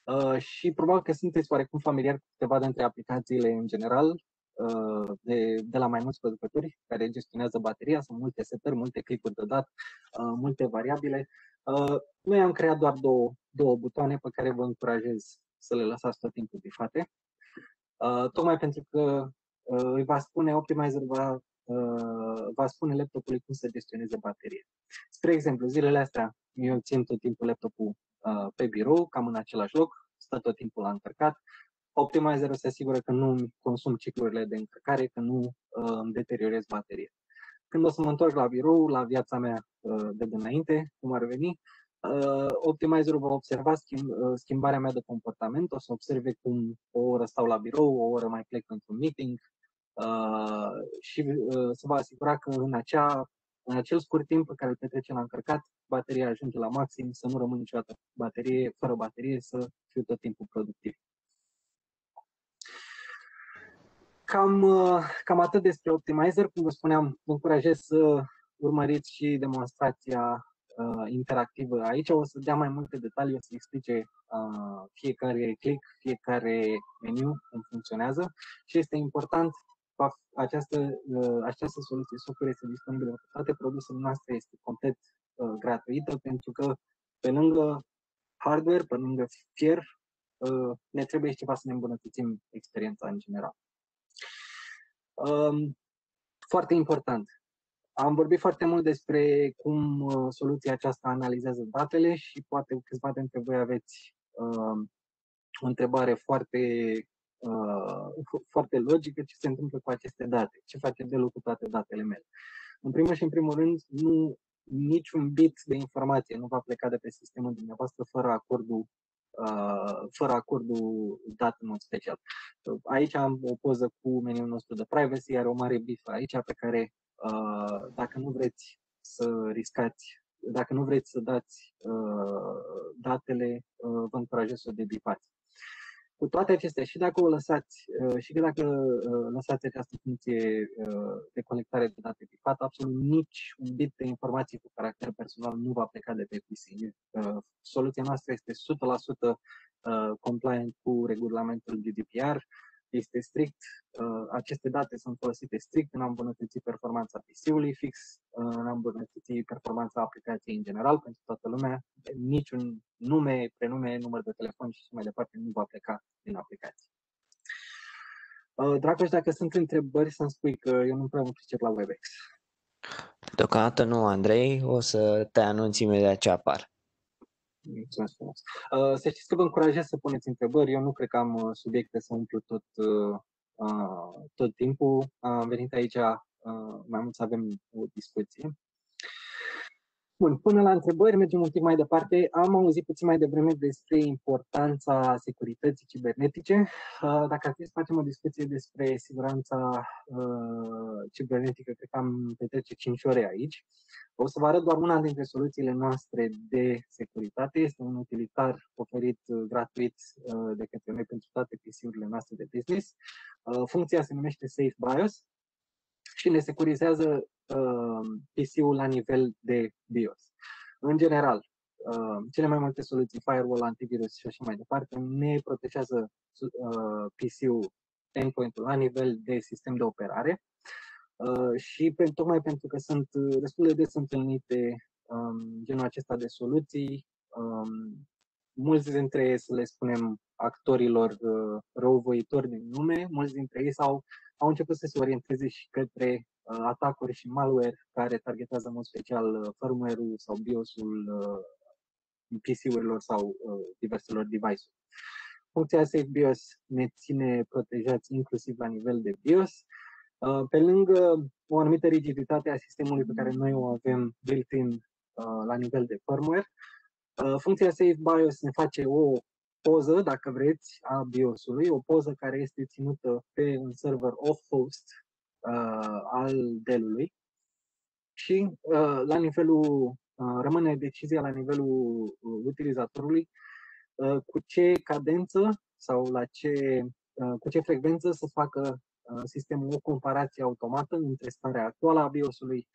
Uh, și probabil că sunteți oarecum familiar cu câteva dintre aplicațiile în general, Uh, de, de la mai mulți producători care gestionează bateria, sunt multe setări, multe clipuri de dat, uh, multe variabile. Uh, noi am creat doar două, două butoane pe care vă încurajez să le lăsați tot timpul bifate, tocmai pentru că îi va spune, Optimizer va, va spune laptopului cum să gestioneze bateria. Spre exemplu, zilele astea eu țin tot timpul laptopul pe birou, cam în același loc, stă tot timpul la încărcat, Optimizerul se asigură că nu consum ciclurile de încărcare, că nu uh, îmi deteriorez bateria. Când o să mă întorc la birou, la viața mea uh, de dinainte, cum ar veni, uh, optimizerul va observa schimb, uh, schimbarea mea de comportament, o să observe cum o oră stau la birou, o oră mai plec într-un meeting uh, și uh, se va asigura că în, acea, în acel scurt timp pe care îl petrece la încărcat, bateria ajunge la maxim, să nu rămân niciodată baterie, fără baterie, să fiu tot timpul productiv. Cam, uh, cam atât despre Optimizer. Cum vă spuneam, vă încurajez să urmăriți și demonstrația uh, interactivă aici. O să dea mai multe detalii, o să explice uh, fiecare click, fiecare meniu cum funcționează și este important această, uh, această soluție software este disponibilă pentru toate produsele noastre, este complet uh, gratuită pentru că pe lângă hardware, pe lângă fier, uh, ne trebuie și ceva să ne îmbunătățim experiența în general. Foarte important. Am vorbit foarte mult despre cum uh, soluția aceasta analizează datele și poate câțiva dintre voi aveți uh, o întrebare foarte, uh, foarte logică ce se întâmplă cu aceste date, ce face Dell cu toate datele mele. În primul și în primul rând, nu, niciun bit de informație nu va pleca de pe sistemul dumneavoastră fără acordul Uh, fără acordul dat în mod special. Aici am o poză cu meniul nostru de privacy, are o mare bifă aici pe care uh, dacă nu vreți să riscați, dacă nu vreți să dați uh, datele, vă încurajez să o debipați. Cu toate acestea, și dacă o lăsați, uh, și dacă uh, lăsați această funcție uh, de colectare de date bifat, absolut nici un bit de informații cu caracter personal nu va pleca de pe PC. Soluția noastră este 100% compliant cu regulamentul GDPR este strict, uh, aceste date sunt folosite strict în a îmbunătăți performanța PC-ului fix, uh, în a îmbunătăți performanța aplicației în general pentru toată lumea. Niciun nume, prenume, număr de telefon și mai departe nu va pleca din aplicație. Uh, Dragoș, dacă sunt întrebări, să-mi spui că eu nu prea mă pricep la WebEx. Deocamdată nu, Andrei. O să te anunț imediat ce apar. Mulțumesc frumos. Uh, să știți că vă încurajez să puneți întrebări. Eu nu cred că am uh, subiecte să umplu tot, uh, tot timpul. Am venit aici mai mult să avem o discuție. Bun, până la întrebări, mergem un pic mai departe. Am auzit puțin mai devreme despre importanța securității cibernetice. Dacă ar fi să facem o discuție despre siguranța cibernetică, cred că am petrece 5 ore aici. O să vă arăt doar una dintre soluțiile noastre de securitate. Este un utilitar oferit gratuit de către noi pentru toate PC-urile noastre de business. Funcția se numește Safe BIOS și ne securizează uh, PC-ul la nivel de BIOS. În general, uh, cele mai multe soluții, firewall, antivirus și așa mai departe, ne protejează uh, PC-ul endpoint-ul la nivel de sistem de operare uh, și pe, tocmai pentru că sunt destul de des întâlnite um, genul acesta de soluții, um, mulți dintre ei, să le spunem, actorilor uh, răuvoitori din lume, mulți dintre ei s-au, au început să se orienteze și către uh, atacuri și malware care targetează în mod special uh, firmware-ul sau BIOS-ul uh, PC-urilor sau uh, diverselor device-uri. Funcția Safe BIOS ne ține protejați inclusiv la nivel de BIOS, uh, pe lângă o anumită rigiditate a sistemului pe care noi o avem built-in uh, la nivel de firmware. Uh, funcția Safe BIOS ne face o poză, dacă vreți, a BIOS-ului, o poză care este ținută pe un server off-host uh, al Dell-ului și uh, la nivelul, uh, rămâne decizia la nivelul uh, utilizatorului uh, cu ce cadență sau la ce, uh, cu ce frecvență să facă uh, sistemul o comparație automată între starea actuală a BIOS-ului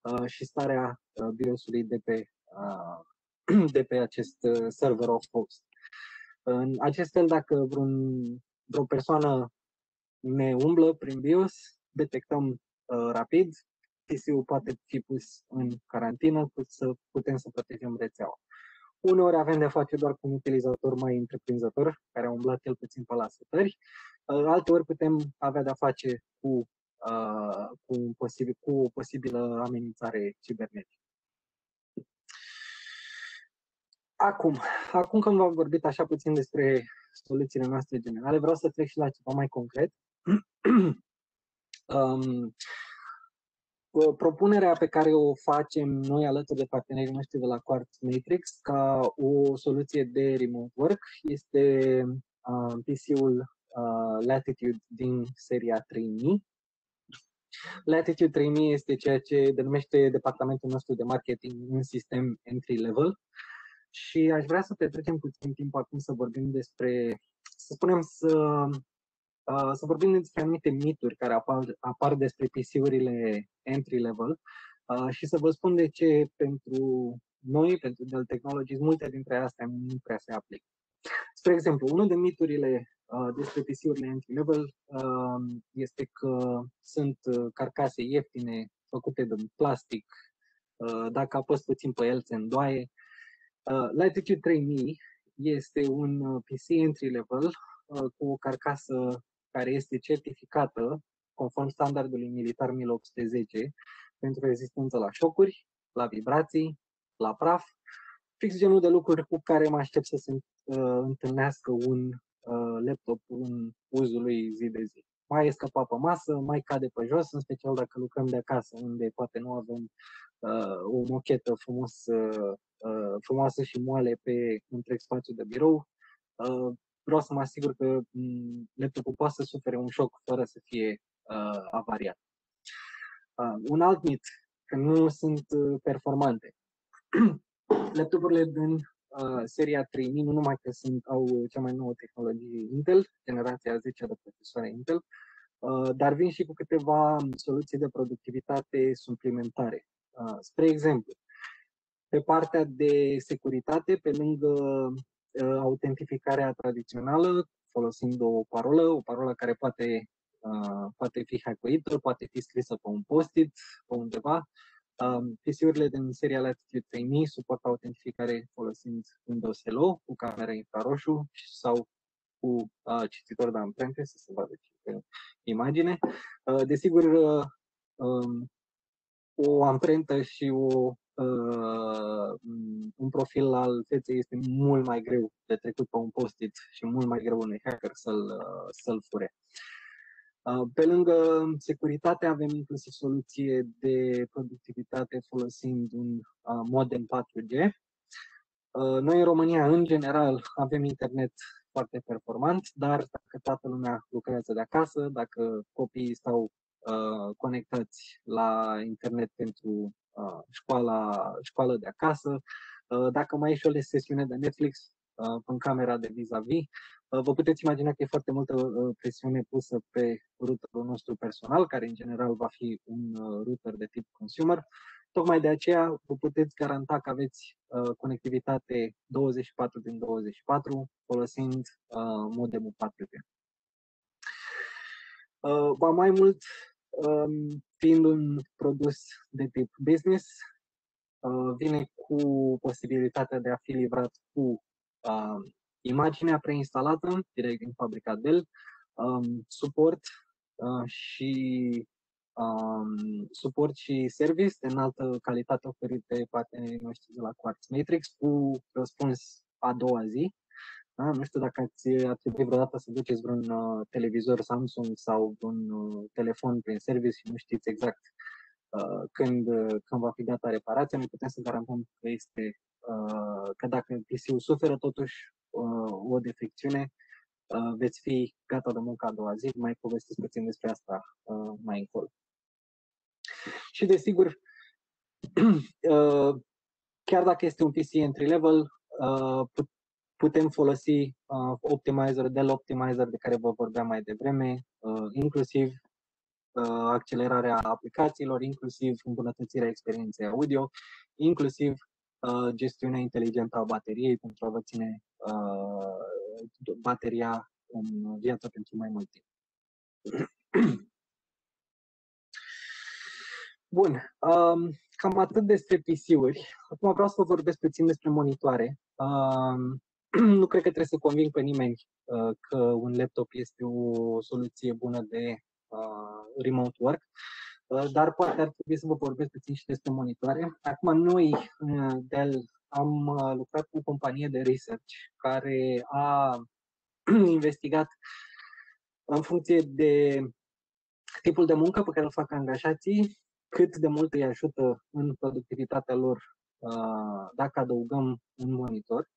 uh, și starea uh, BIOS-ului de pe, uh, <clears throat> de pe acest uh, server off-host. În acest fel, dacă vreun, vreo persoană ne umblă prin BIOS, detectăm uh, rapid, PC-ul poate fi pus în carantină, să putem să protejăm rețeaua. Uneori avem de face doar cu un utilizator mai întreprinzător, care a umblat el puțin pe la setări. Uh, alteori putem avea de-a face cu, uh, cu, un posibil, cu o posibilă amenințare cibernetică. Acum, acum când v-am vorbit așa puțin despre soluțiile noastre generale, vreau să trec și la ceva mai concret. <clears throat> um, propunerea pe care o facem noi alături de partenerii noștri de la Quartz Matrix ca o soluție de remote work este uh, PC-ul uh, Latitude din seria 3000. Latitude 3000 este ceea ce denumește departamentul nostru de marketing un sistem entry level și aș vrea să petrecem puțin timp acum să vorbim despre, să spunem, să, uh, să vorbim despre anumite mituri care apar, apar despre PC-urile entry-level uh, și să vă spun de ce pentru noi, pentru Dell Technologies, multe dintre astea nu prea se aplică. Spre exemplu, unul din miturile uh, despre PC-urile entry-level uh, este că sunt uh, carcase ieftine, făcute de plastic, uh, dacă apăs puțin pe el se îndoaie, Uh, Latitude 3000 este un uh, PC entry level uh, cu o carcasă care este certificată conform standardului militar 1810 pentru rezistență la șocuri, la vibrații, la praf, fix genul de lucruri cu care mă aștept să se uh, întâlnească un uh, laptop în uzul lui zi de zi. Mai e scăpat pe masă, mai cade pe jos, în special dacă lucrăm de acasă, unde poate nu avem uh, o mochetă frumos uh, Uh, frumoasă și moale pe întreg spațiu de birou. Uh, vreau să mă asigur că mm, laptopul poate să sufere un șoc fără să fie uh, avariat. Un alt mit, că nu sunt performante. <clears throat> Laptopurile din seria 3000 nu numai că sunt, au cea mai nouă tehnologie Intel, generația 10 de procesoare Intel, dar vin și cu câteva soluții de productivitate suplimentare. Spre exemplu, pe partea de securitate, pe lângă uh, autentificarea tradițională, folosind o parolă, o parolă care poate, uh, poate fi hackuită, poate fi scrisă pe un post-it, pe undeva. Um, PC-urile din seria Latitude 3000 suportă autentificare folosind Windows Hello cu camera infraroșu sau cu uh, cititor de amprente, să se vadă pe imagine. Uh, desigur, uh, um, o amprentă și o uh, un profil al feței este mult mai greu de trecut pe un post-it și mult mai greu unui hacker să-l, uh, să-l fure. Uh, pe lângă securitate avem inclusiv soluție de productivitate folosind un uh, modem 4G. Noi în România, în general, avem internet foarte performant, dar dacă toată lumea lucrează de acasă, dacă copiii stau uh, conectați la internet pentru Uh, școala, școală de acasă. Uh, dacă mai e și o sesiune de Netflix uh, în camera de vis-a-vis, vă puteți imagina că e foarte multă presiune pusă pe routerul nostru personal, care în general va fi un router de tip consumer. Tocmai de aceea vă puteți garanta că aveți conectivitate 24 din 24 folosind modemul 4G. Ba mai mult, um, fiind un produs de tip business, uh, vine cu posibilitatea de a fi livrat cu imaginea preinstalată direct din fabrica Dell, suport și um, suport și service de înaltă calitate oferit de partenerii noștri de la Quartz Matrix cu răspuns a doua zi. Da? Nu știu dacă ați, ați trebuit vreodată să duceți vreun uh, televizor Samsung sau un uh, telefon prin service și nu știți exact uh, când, uh, când va fi gata reparația. Noi putem să garantăm că este uh, că dacă PC-ul suferă totuși uh, o defecțiune, uh, veți fi gata de muncă a doua zi. Mai povestesc puțin despre asta uh, mai încolo. Și desigur, <clears throat> uh, chiar dacă este un PC entry level, uh, putem folosi uh, optimizer, Dell Optimizer de care vă vorbeam mai devreme, inclusiv accelerarea aplicațiilor, inclusiv îmbunătățirea experienței audio, inclusiv gestiunea inteligentă a bateriei pentru a vă ține bateria în viață pentru mai mult timp. <clears throat> Bun, um, cam atât despre PC-uri. Acum vreau să vă vorbesc puțin despre monitoare. Um, <clears throat> nu cred că trebuie să conving pe nimeni uh, că un laptop este o soluție bună de uh, remote work, uh, dar poate ar trebui să vă vorbesc puțin și despre monitoare. Acum, noi, uh, Dell, am uh, lucrat cu o companie de research care a <clears throat> investigat în funcție de tipul de muncă pe care îl fac angajații, cât de mult îi ajută în productivitatea lor uh, dacă adăugăm un monitor.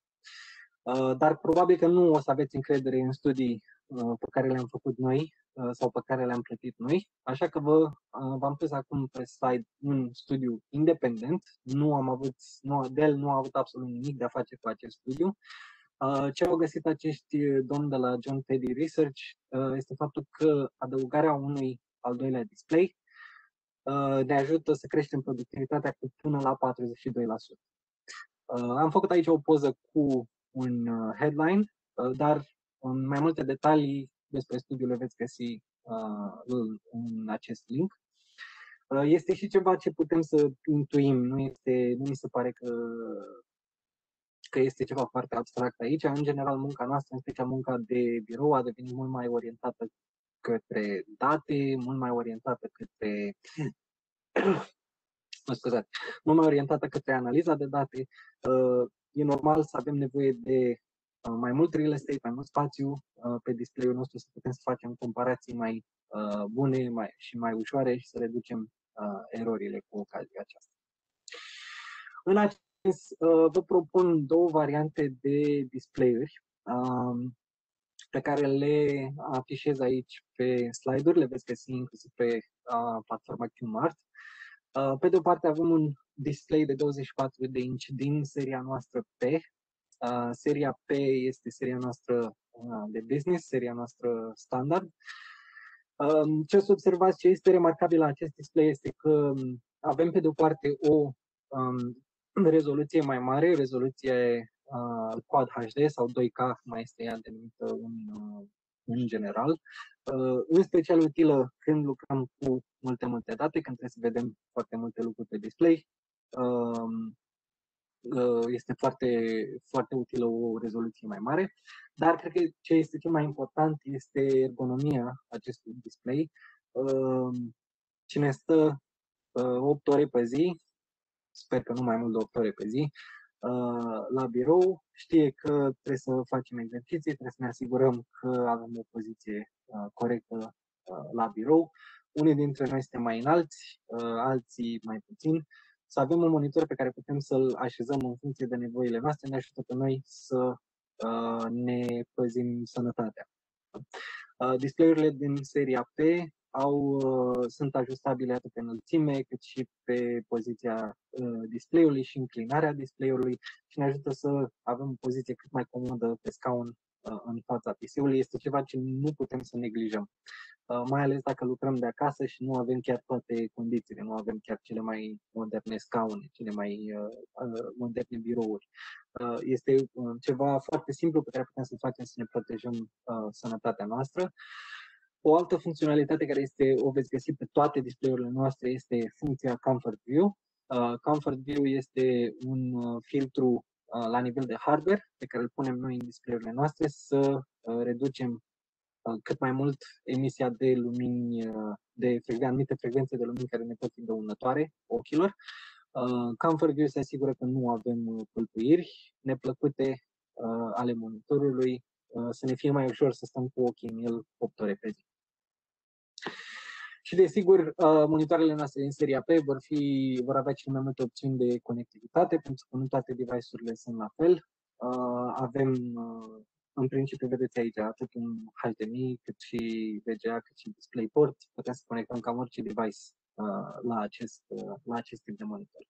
Uh, dar probabil că nu o să aveți încredere în studii uh, pe care le-am făcut noi sau pe care le-am plătit noi. Așa că vă, v-am pus acum pe slide un studiu independent. Nu am avut, nu, Dell nu a avut absolut nimic de a face cu acest studiu. Ce au găsit acești domni de la John Teddy Research este faptul că adăugarea unui al doilea display Uh, ne ajută să creștem productivitatea cu până la 42%. Uh, am făcut aici o poză cu un uh, headline, dar în mai multe detalii despre studiul le veți găsi în acest link. Este și ceva ce putem să intuim, nu, este, nu mi se pare că, că este ceva foarte abstract aici. În general, munca noastră, în special munca de birou, a devenit mult mai orientată către date, mult mai orientată către <clears throat> mă scuzați, mult mai orientată către analiza de date. Uh, e normal să avem nevoie de uh, mai mult real estate, mai mult spațiu uh, pe display-ul nostru, să putem să facem comparații mai bune mai, și mai ușoare și să reducem erorile cu ocazia aceasta. În acest vă propun două variante de display-uri um, pe care le afișez aici pe slide-uri, le veți găsi inclusiv pe platforma QMart. Uh, pe de o parte avem un display de 24 de inch din seria noastră P. Uh, seria P este seria noastră uh, de business, seria noastră standard. Um, ce o să observați, ce este remarcabil la acest display este că um, avem pe de o parte o um, rezoluție mai mare, rezoluție Quad HD sau 2K, mai este ea denumită în, în general. Uh, în special utilă când lucrăm cu multe, multe date, când trebuie să vedem foarte multe lucruri pe display. Um, uh, este foarte, foarte utilă o rezoluție mai mare, dar cred că ce este cel mai important este ergonomia acestui display. Um, cine stă 8 uh, ore pe zi, sper că nu mai mult de 8 ore pe zi, la birou, știe că trebuie să facem exerciții, trebuie să ne asigurăm că avem o poziție Uh, corectă uh, la birou. Unii dintre noi suntem mai înalți, uh, alții mai puțin. Să avem un monitor pe care putem să-l așezăm în funcție de nevoile noastre, ne ajută pe noi să ne păzim sănătatea. Display-urile din seria P au, sunt ajustabile atât pe înălțime cât și pe poziția display-ului și inclinarea display-ului și ne ajută să avem o poziție cât mai comodă pe scaun Uh, în fața PC-ului este ceva ce nu putem să neglijăm. Uh, mai ales dacă lucrăm de acasă și nu avem chiar toate condițiile, nu avem chiar cele mai moderne scaune, cele mai uh, moderne birouri. Este ceva foarte simplu pe care putem să facem să ne protejăm sănătatea noastră. O altă funcționalitate care este, o veți găsi pe toate display-urile noastre este funcția Comfort View. Comfort View este un filtru la nivel de hardware pe care îl punem noi în display-urile noastre să reducem cât mai mult emisia de lumini, de anumite frecvențe de lumini care ne pot fi dăunătoare ochilor. Comfort View se asigură că nu avem pâlpâiri neplăcute ale monitorului, să ne fie mai ușor să stăm cu ochii în el 8 ore pe zi. Și desigur, monitoarele noastre din seria P vor, fi, vor avea cele mai multe opțiuni de conectivitate, pentru că nu toate device-urile sunt la fel. Avem, în principiu, vedeți aici, atât un HDMI, cât și VGA, cât și DisplayPort. Putem să conectăm cam orice device la acest, la acest tip de monitor.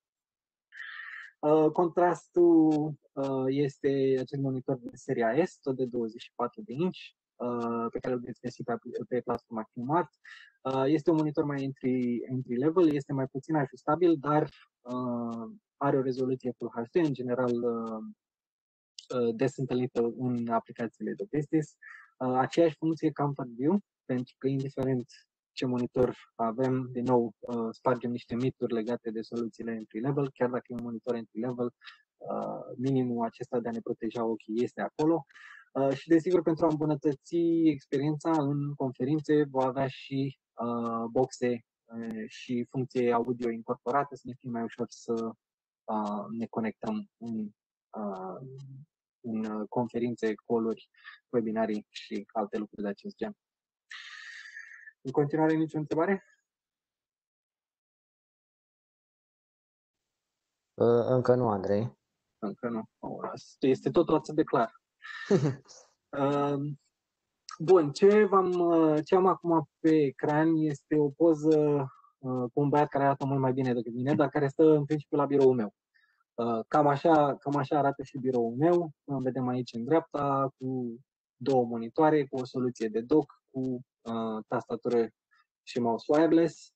Contrastul este acest monitor de seria S, tot de 24 de inch, pe care îl veți găsi pe, pe platforma QMart. Este un monitor mai entry, entry level, este mai puțin ajustabil, dar are o rezoluție Full HD, în general des întâlnită în aplicațiile de business. Aceeași funcție Comfort View, pentru că indiferent ce monitor avem, din nou spargem niște mituri legate de soluțiile entry level, chiar dacă e un monitor entry level, minimul acesta de a ne proteja ochii este acolo. Uh, și desigur pentru a îmbunătăți experiența în conferințe va avea și uh, boxe uh, și funcție audio incorporate să ne fie mai ușor să ne conectăm în, în conferințe, coluri, webinarii și alte lucruri de acest gen. În continuare, nicio întrebare? Încă nu, Andrei. Încă nu. Este totul atât de clar. <laughs> Bun, ce, v-am, ce am acum pe ecran este o poză uh, cu un băiat care arată mult mai bine decât mine, dar care stă în principiu la biroul meu. Uh, cam așa, cam așa arată și biroul meu. Îl vedem aici în dreapta cu două monitoare, cu o soluție de dock, cu uh, tastatură și mouse wireless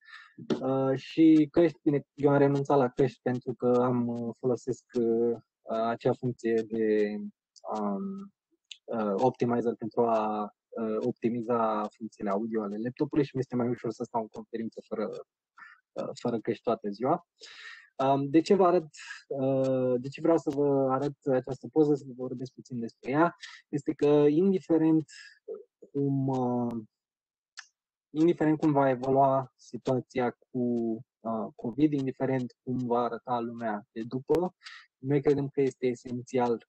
uh, și căști. Bine, eu am renunțat la căști pentru că am uh, folosesc uh, acea funcție de um, uh, optimizer pentru a uh, optimiza funcțiile audio ale laptopului și mi este mai ușor să stau în conferință fără, uh, fără căști toată ziua. Um, de ce vă arăt, uh, de ce vreau să vă arăt această poză, să vă vorbesc puțin despre ea, este că indiferent cum, uh, indiferent cum va evolua situația cu uh, COVID, indiferent cum va arăta lumea de după, noi credem că este esențial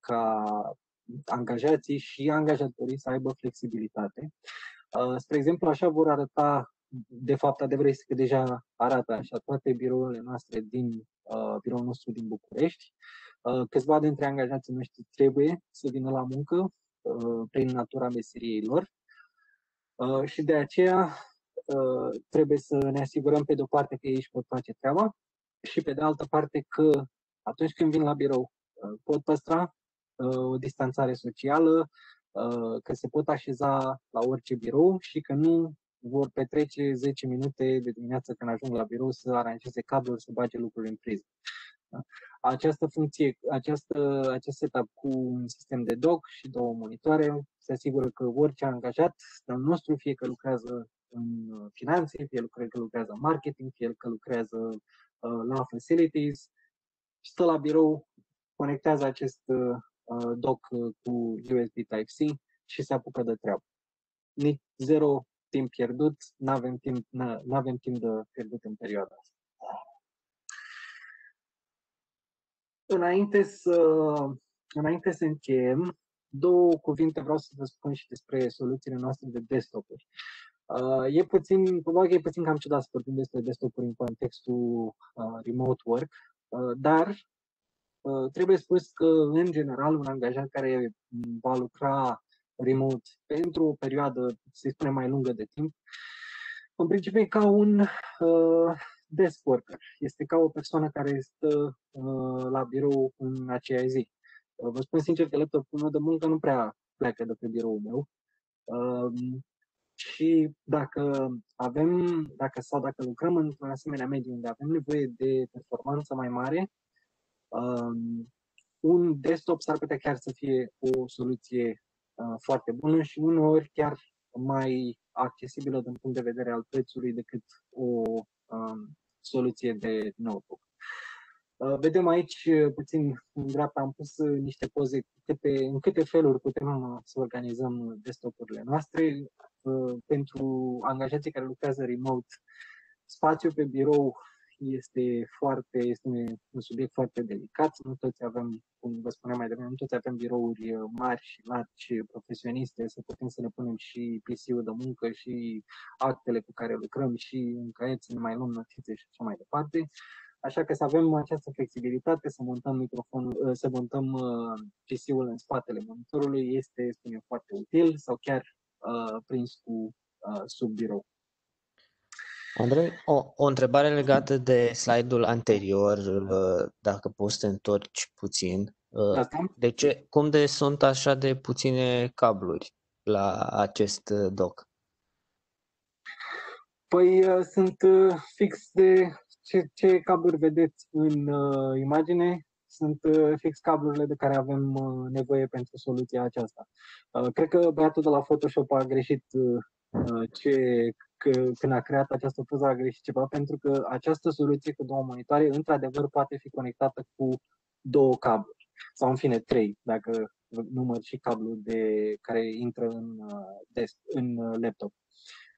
ca angajații și angajatorii să aibă flexibilitate. Uh, spre exemplu, așa vor arăta, de fapt, adevărul este că deja arată așa toate birourile noastre din uh, biroul nostru din București. Uh, câțiva dintre angajații noștri trebuie să vină la muncă prin natura meseriei lor și de aceea trebuie să ne asigurăm pe de o parte că ei își pot face treaba și pe de altă parte că atunci când vin la birou pot păstra o distanțare socială, uh, că se pot așeza la orice birou și că nu vor petrece 10 minute de dimineață când ajung la birou să aranjeze cabluri, să bage lucruri în priză. Da? Această funcție, această, acest setup cu un sistem de dock și două monitoare se asigură că orice angajat al nostru, fie că lucrează în finanțe, fie că lucrează în marketing, fie că lucrează uh, la facilities, stă la birou, conectează acest uh, Uh, dock uh, cu USB Type-C și se apucă de treabă. Nici zero timp pierdut, nu avem timp, n-avem timp de pierdut în perioada asta. Înainte să, înainte să încheiem, două cuvinte vreau să vă spun și despre soluțiile noastre de desktop-uri. Uh, e puțin, probabil că e puțin cam ciudat să vorbim despre desktop-uri în contextul uh, remote work, uh, dar Uh, trebuie spus că, în general, un angajat care va lucra remote pentru o perioadă, să spune mai lungă de timp, în principiu e ca un uh, desk worker. Este ca o persoană care stă uh, la birou în aceea zi. Uh, vă spun sincer că laptopul meu de muncă nu prea pleacă de pe biroul meu. Uh, și dacă avem, dacă sau dacă lucrăm într-un asemenea mediu unde avem nevoie de performanță mai mare, Um, un desktop s-ar putea chiar să fie o soluție uh, foarte bună și uneori chiar mai accesibilă din punct de vedere al prețului decât o um, soluție de notebook. Uh, vedem aici, uh, puțin în dreapta, am pus uh, niște poze câte, în câte feluri putem să organizăm desktopurile noastre. Pentru angajații care lucrează remote, spațiul pe birou este foarte, este un subiect foarte delicat. Nu toți avem, cum vă spuneam mai devreme, nu toți avem birouri mari și largi profesioniste, să putem să ne punem și PC-ul de muncă și actele cu care lucrăm și în caiet să ne mai luăm notițe și așa mai departe. Așa că să avem această flexibilitate, să montăm microfonul, ă, să montăm ă, PC-ul în spatele monitorului este, spune foarte util sau chiar uh, prins cu uh, sub birou. Andrei, o, o întrebare legată de slide-ul anterior, dacă poți să te întorci puțin. De ce, cum de sunt așa de puține cabluri la acest doc? Păi sunt fix de ce, ce cabluri vedeți în uh, imagine sunt uh, fix cablurile de care avem uh, nevoie pentru soluția aceasta. Uh, cred că băiatul de la Photoshop a greșit uh, uh ce, că, când a creat această poză a greșit ceva, pentru că această soluție cu două monitoare, într-adevăr, poate fi conectată cu două cabluri, sau în fine trei, dacă număr și cablul de, care intră în, uh, desk, în uh, laptop.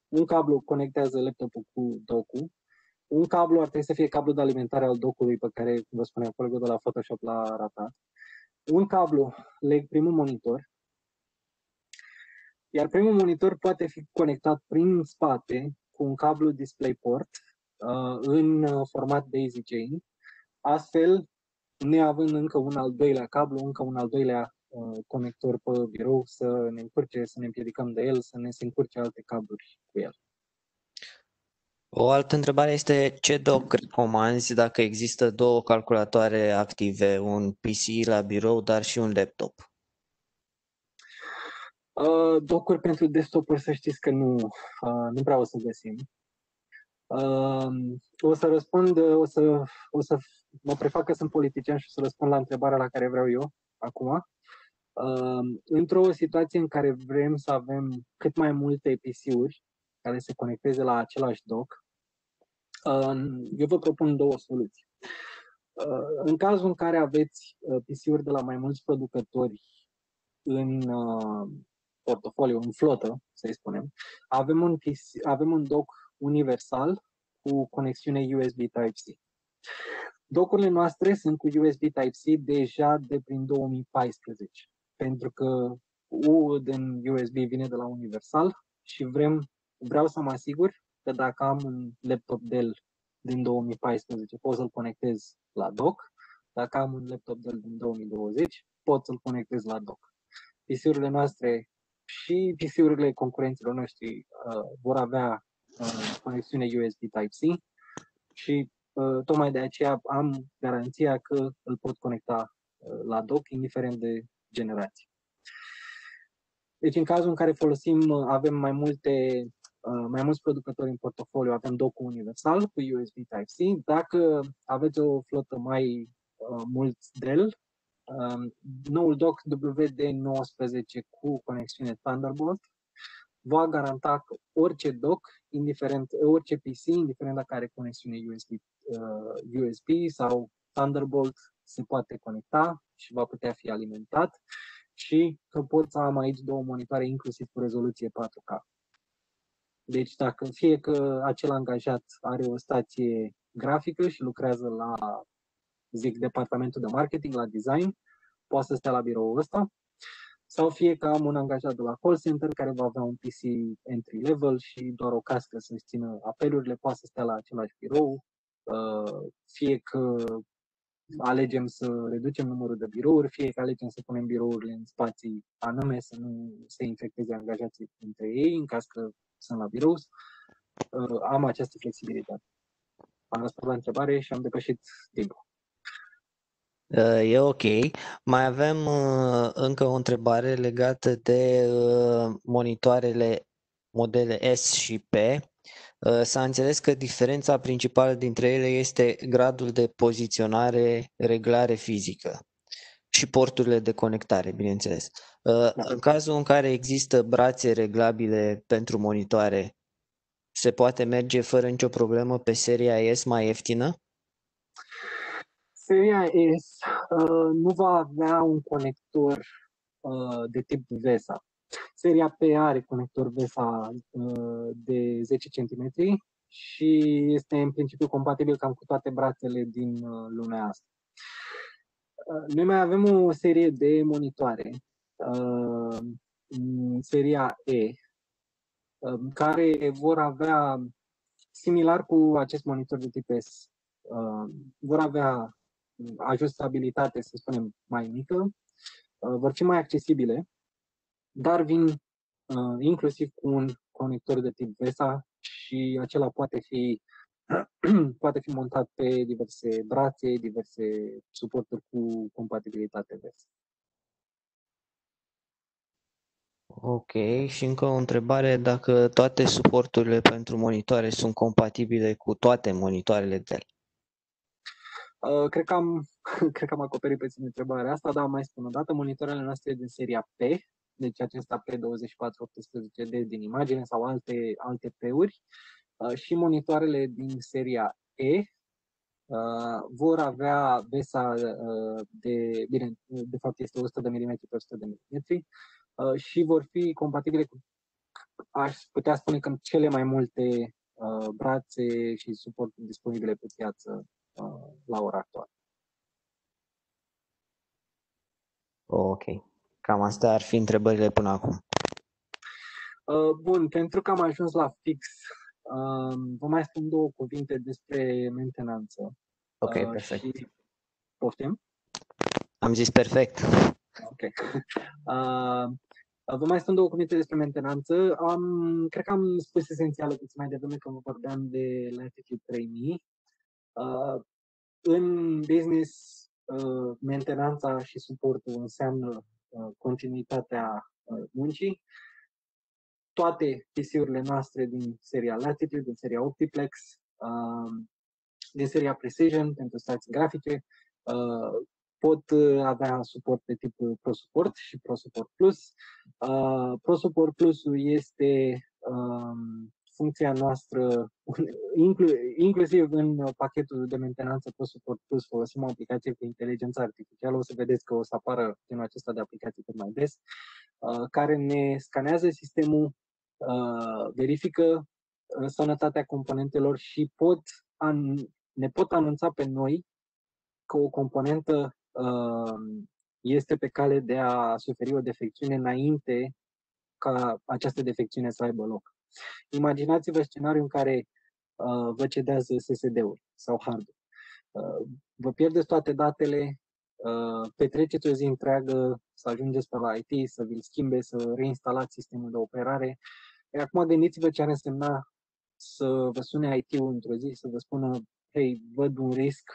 Un cablu conectează laptopul cu docul, un cablu ar trebui să fie cablu de alimentare al docului pe care, vă spuneam, colegul de la Photoshop l-a arătat. Un cablu leg primul monitor, iar primul monitor poate fi conectat prin spate cu un cablu DisplayPort uh, în format daisy chain, astfel neavând încă un al doilea cablu, încă un al doilea uh, conector pe birou să ne încurce, să ne împiedicăm de el, să ne se încurce alte cabluri cu el. O altă întrebare este ce doc recomanzi dacă există două calculatoare active, un PC la birou, dar și un laptop? Uh, docuri pentru desktop să știți că nu, uh, nu prea o să găsim. Uh, o să răspund, o să, o să mă prefac că sunt politician și o să răspund la întrebarea la care vreau eu acum. Uh, într-o situație în care vrem să avem cât mai multe PC-uri care se conecteze la același doc, eu vă propun două soluții. Uh, în cazul în care aveți uh, PC-uri de la mai mulți producători în uh, portofoliu, în flotă, să-i spunem, avem un, PC, avem un dock universal cu conexiune USB Type-C. Docurile noastre sunt cu USB Type-C deja de prin 2014, pentru că U din USB vine de la Universal și vrem, vreau să mă asigur că dacă am un laptop Dell din 2014, pot să-l conectez la dock. Dacă am un laptop Dell din 2020, pot să-l conectez la dock. PC-urile noastre și PC-urile concurenților noștri uh, vor avea uh, conexiune USB Type-C și uh, tocmai de aceea am garanția că îl pot conecta uh, la dock, indiferent de generație. Deci în cazul în care folosim, avem mai multe Uh, mai mulți producători în portofoliu, avem docul universal cu USB Type-C. Dacă aveți o flotă mai uh, mult Dell, um, noul dock WD19 cu conexiune Thunderbolt va garanta că orice dock, indiferent, orice PC, indiferent dacă are conexiune USB, uh, USB sau Thunderbolt, se poate conecta și va putea fi alimentat și că pot să am aici două monitoare inclusiv cu rezoluție 4K. Deci dacă fie că acel angajat are o stație grafică și lucrează la, zic, departamentul de marketing, la design, poate să stea la biroul ăsta, sau fie că am un angajat de la call center care va avea un PC entry level și doar o cască să-și țină apelurile, poate să stea la același birou, uh, fie că alegem să reducem numărul de birouri, fie că alegem să punem birourile în spații anume, să nu se infecteze angajații între ei, în caz că sunt la birou, uh, am această flexibilitate. Am răspuns la întrebare și am depășit timpul. Uh, e ok. Mai avem uh, încă o întrebare legată de monitoarele modele S și P. S-a înțeles că diferența principală dintre ele este gradul de poziționare, reglare fizică și porturile de conectare, bineînțeles. Da. În cazul în care există brațe reglabile pentru monitoare, se poate merge fără nicio problemă pe seria S mai ieftină? Seria S uh, nu va avea un conector uh, de tip VESA. Seria P are conector VESA uh, de 10 cm și este în principiu compatibil cam cu toate brațele din uh, lumea asta. Uh, noi mai avem o serie de monitoare, uh, seria E, uh, care vor avea, similar cu acest monitor de tip S, uh, vor avea ajustabilitate, să spunem, mai mică, uh, vor fi mai accesibile, dar vin uh, inclusiv cu un conector de tip VESA și acela poate fi <clears throat> poate fi montat pe diverse brațe, diverse suporturi cu compatibilitate VESA. Ok, și încă o întrebare, dacă toate suporturile pentru monitoare sunt compatibile cu toate monitoarele Dell? Uh, cred, că am, <laughs> cred că am acoperit pe întrebarea asta, dar mai spun o dată, monitoarele noastre din seria P, deci acesta P2418D din imagine sau alte, alte P-uri, uh, și monitoarele din seria E uh, vor avea VESA uh, de, bine, de fapt este 100 de mm pe 100 de mm uh, și vor fi compatibile cu, aș putea spune că cele mai multe uh, brațe și suporturi disponibile pe piață uh, la ora actuală. Ok. Cam astea ar fi întrebările până acum. Uh, bun, pentru că am ajuns la fix, uh, vă mai spun două cuvinte despre mentenanță. Ok, uh, perfect. Și... Poftim? Am zis perfect. Ok. Uh, <laughs> Vă mai spun două cuvinte despre mentenanță. Am, cred că am spus esențială puțin mai devreme când vorbeam de Latitude 3000. Uh, în business, uh, mentenanța și suportul înseamnă uh, continuitatea uh, muncii. Toate PC-urile noastre din seria Latitude, din seria Optiplex, uh, din seria Precision pentru stații grafice, uh, pot uh, avea suport de tip ProSupport și ProSupport Plus. Uh, ProSupport Plus este um, funcția noastră, <laughs> inclu, inclusiv în pachetul de mentenanță ProSupport Plus folosim o aplicație cu inteligență artificială, o să vedeți că o să apară genul acesta de aplicații cât mai des, uh, care ne scanează sistemul, uh, verifică uh, sănătatea componentelor și pot an, ne pot anunța pe noi că o componentă este pe cale de a suferi o defecțiune înainte ca această defecțiune să aibă loc. Imaginați-vă scenariul în care uh, vă cedează SSD-ul sau hard uh, Vă pierdeți toate datele, uh, petreceți o zi întreagă să ajungeți pe la IT, să vi-l schimbe, să reinstalați sistemul de operare. E, acum gândiți-vă ce ar însemna să vă sune IT-ul într-o zi, să vă spună, hei, văd un risc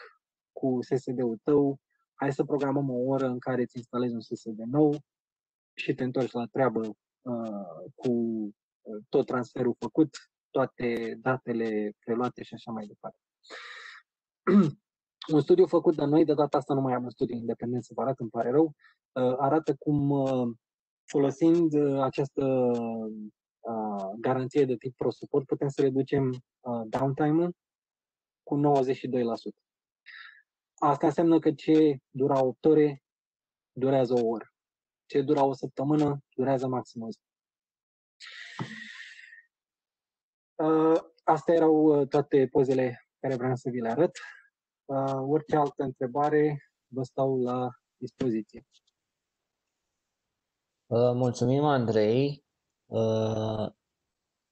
cu SSD-ul tău, hai să programăm o oră în care îți instalezi un SSD nou și te întorci la treabă uh, cu uh, tot transferul făcut, toate datele preluate și așa mai departe. <clears throat> un studiu făcut de noi, de data asta nu mai am un studiu independent separat, îmi pare rău, uh, arată cum uh, folosind uh, această uh, garanție de tip ProSupport putem să reducem uh, downtime-ul cu 92%. Asta înseamnă că ce dura 8 ore, durează o oră. Ce dura o săptămână, durează maxim o zi. Uh, astea erau uh, toate pozele care vreau să vi le arăt. Uh, orice altă întrebare, vă stau la dispoziție. Mulțumim, Andrei.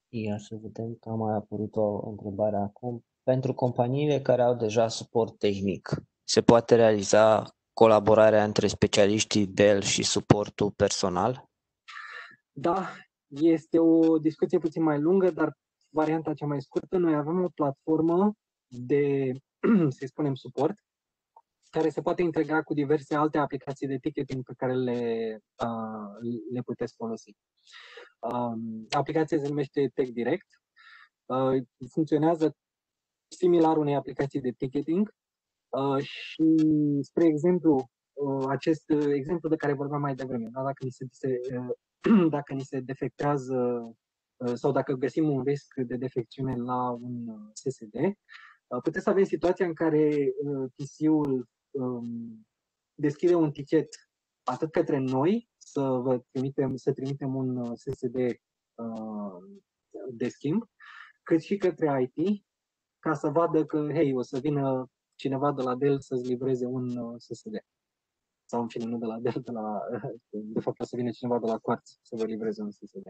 Ia să vedem că a mai apărut o întrebare acum. Pentru companiile care au deja suport tehnic, se poate realiza colaborarea între specialiștii Dell și suportul personal? Da, este o discuție puțin mai lungă, dar varianta cea mai scurtă, noi avem o platformă de, <clears throat> să spunem, suport, care se poate integra cu diverse alte aplicații de ticketing pe care le, uh, le puteți folosi. Um, aplicația se numește Tech Direct. Uh, funcționează similar unei aplicații de ticketing, Uh, și, spre exemplu, uh, acest uh, exemplu de care vorbeam mai devreme, da? dacă, ni se, se, <clears throat> dacă ni se defectează sau dacă găsim un risc de defecțiune la un SSD, puteți să avem situația în care PC-ul um, deschide un tichet atât către noi, să vă trimitem, să trimitem un SSD uh, de schimb, cât și către IT, ca să vadă că, hei, o să vină cineva de la Dell să-ți livreze un uh, SSD. Sau, în fine, nu de la Dell, de la, <laughs> de fapt, o să vină cineva de la Quartz să vă livreze un SSD.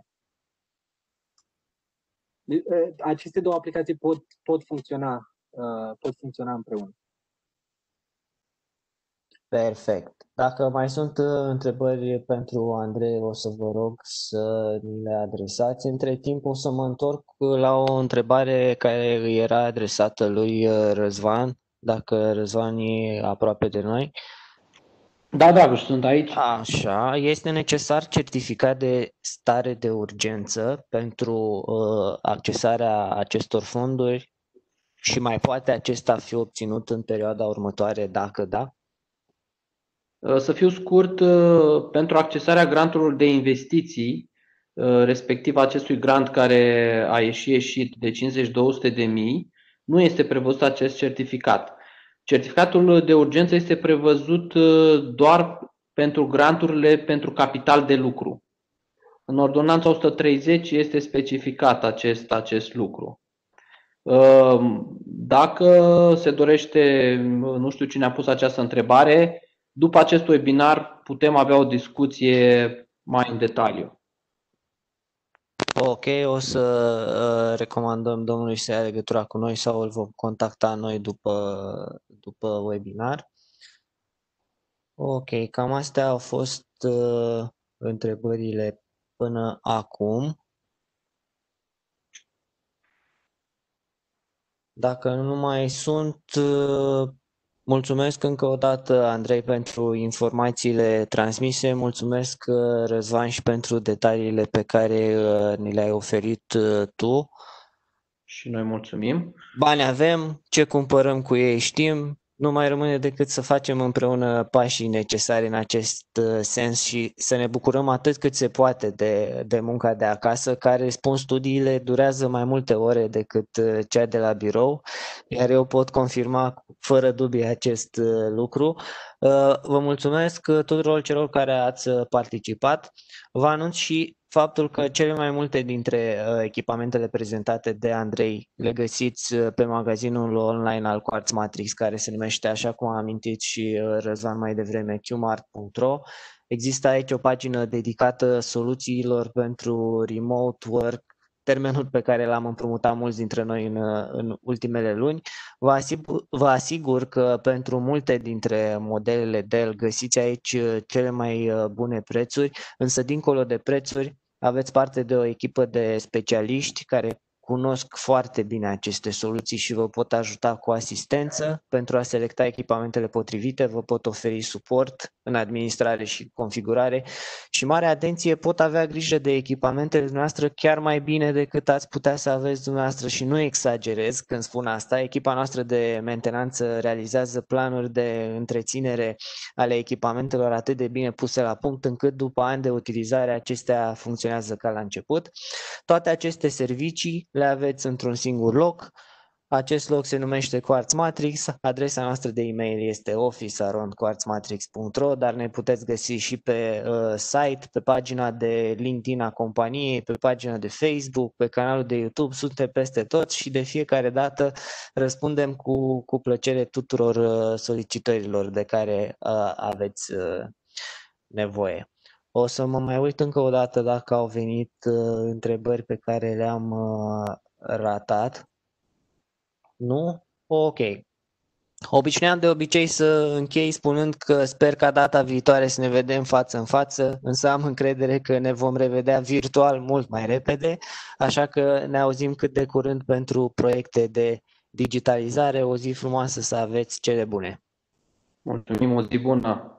Aceste două aplicații pot, pot, funcționa, uh, pot funcționa împreună. Perfect. Dacă mai sunt uh, întrebări pentru Andrei, o să vă rog să ni le adresați. Între timp o să mă întorc la o întrebare care îi era adresată lui uh, Răzvan, dacă Răzvan e aproape de noi. Da, da, sunt aici. Așa, este necesar certificat de stare de urgență pentru uh, accesarea acestor fonduri și mai poate acesta fi obținut în perioada următoare, dacă da? Uh, să fiu scurt, uh, pentru accesarea granturilor de investiții, uh, respectiv acestui grant care a ieșit, ieșit de 50-200 de mii, nu este prevăzut acest certificat. Certificatul de urgență este prevăzut doar pentru granturile pentru capital de lucru. În ordonanța 130 este specificat acest, acest lucru. Dacă se dorește, nu știu cine a pus această întrebare, după acest webinar putem avea o discuție mai în detaliu. Ok, o să uh, recomandăm domnului să ia legătura cu noi sau îl vom contacta noi după, după webinar. Ok, cam astea au fost uh, întrebările până acum. Dacă nu mai sunt, uh, Mulțumesc încă o dată, Andrei, pentru informațiile transmise. Mulțumesc, uh, Răzvan, și pentru detaliile pe care uh, ni le-ai oferit uh, tu. Și noi mulțumim. Bani avem, ce cumpărăm cu ei știm, nu mai rămâne decât să facem împreună pașii necesari în acest uh, sens și să ne bucurăm atât cât se poate de, de munca de acasă, care, spun studiile, durează mai multe ore decât uh, cea de la birou, iar eu pot confirma fără dubii acest uh, lucru. Vă mulțumesc tuturor celor care ați participat. Vă anunț și faptul că cele mai multe dintre uh, echipamentele prezentate de Andrei le găsiți uh, pe magazinul online al Quartz Matrix, care se numește, așa cum am amintit și uh, Răzvan mai devreme, qmart.ro. Există aici o pagină dedicată soluțiilor pentru remote work, termenul pe care l-am împrumutat mulți dintre noi în, în ultimele luni. Vă asigur, vă asigur că pentru multe dintre modelele Dell găsiți aici cele mai bune prețuri, însă dincolo de prețuri aveți parte de o echipă de specialiști care cunosc foarte bine aceste soluții și vă pot ajuta cu asistență pentru a selecta echipamentele potrivite, vă pot oferi suport în administrare și configurare și mare atenție, pot avea grijă de echipamentele noastre chiar mai bine decât ați putea să aveți dumneavoastră și nu exagerez când spun asta. Echipa noastră de mentenanță realizează planuri de întreținere ale echipamentelor atât de bine puse la punct încât după ani de utilizare acestea funcționează ca la început. Toate aceste servicii le aveți într-un singur loc. Acest loc se numește Quartz Matrix, adresa noastră de e-mail este office.quartzmatrix.ro, dar ne puteți găsi și pe uh, site, pe pagina de LinkedIn a companiei, pe pagina de Facebook, pe canalul de YouTube, suntem peste tot și de fiecare dată răspundem cu, cu plăcere tuturor uh, solicitărilor de care uh, aveți uh, nevoie. O să mă mai uit încă o dată dacă au venit uh, întrebări pe care le-am uh, ratat. Nu? Ok. Obișnuiam de obicei să închei spunând că sper ca data viitoare să ne vedem față în față, însă am încredere că ne vom revedea virtual mult mai repede, așa că ne auzim cât de curând pentru proiecte de digitalizare. O zi frumoasă să aveți cele bune! Mulțumim, o zi bună!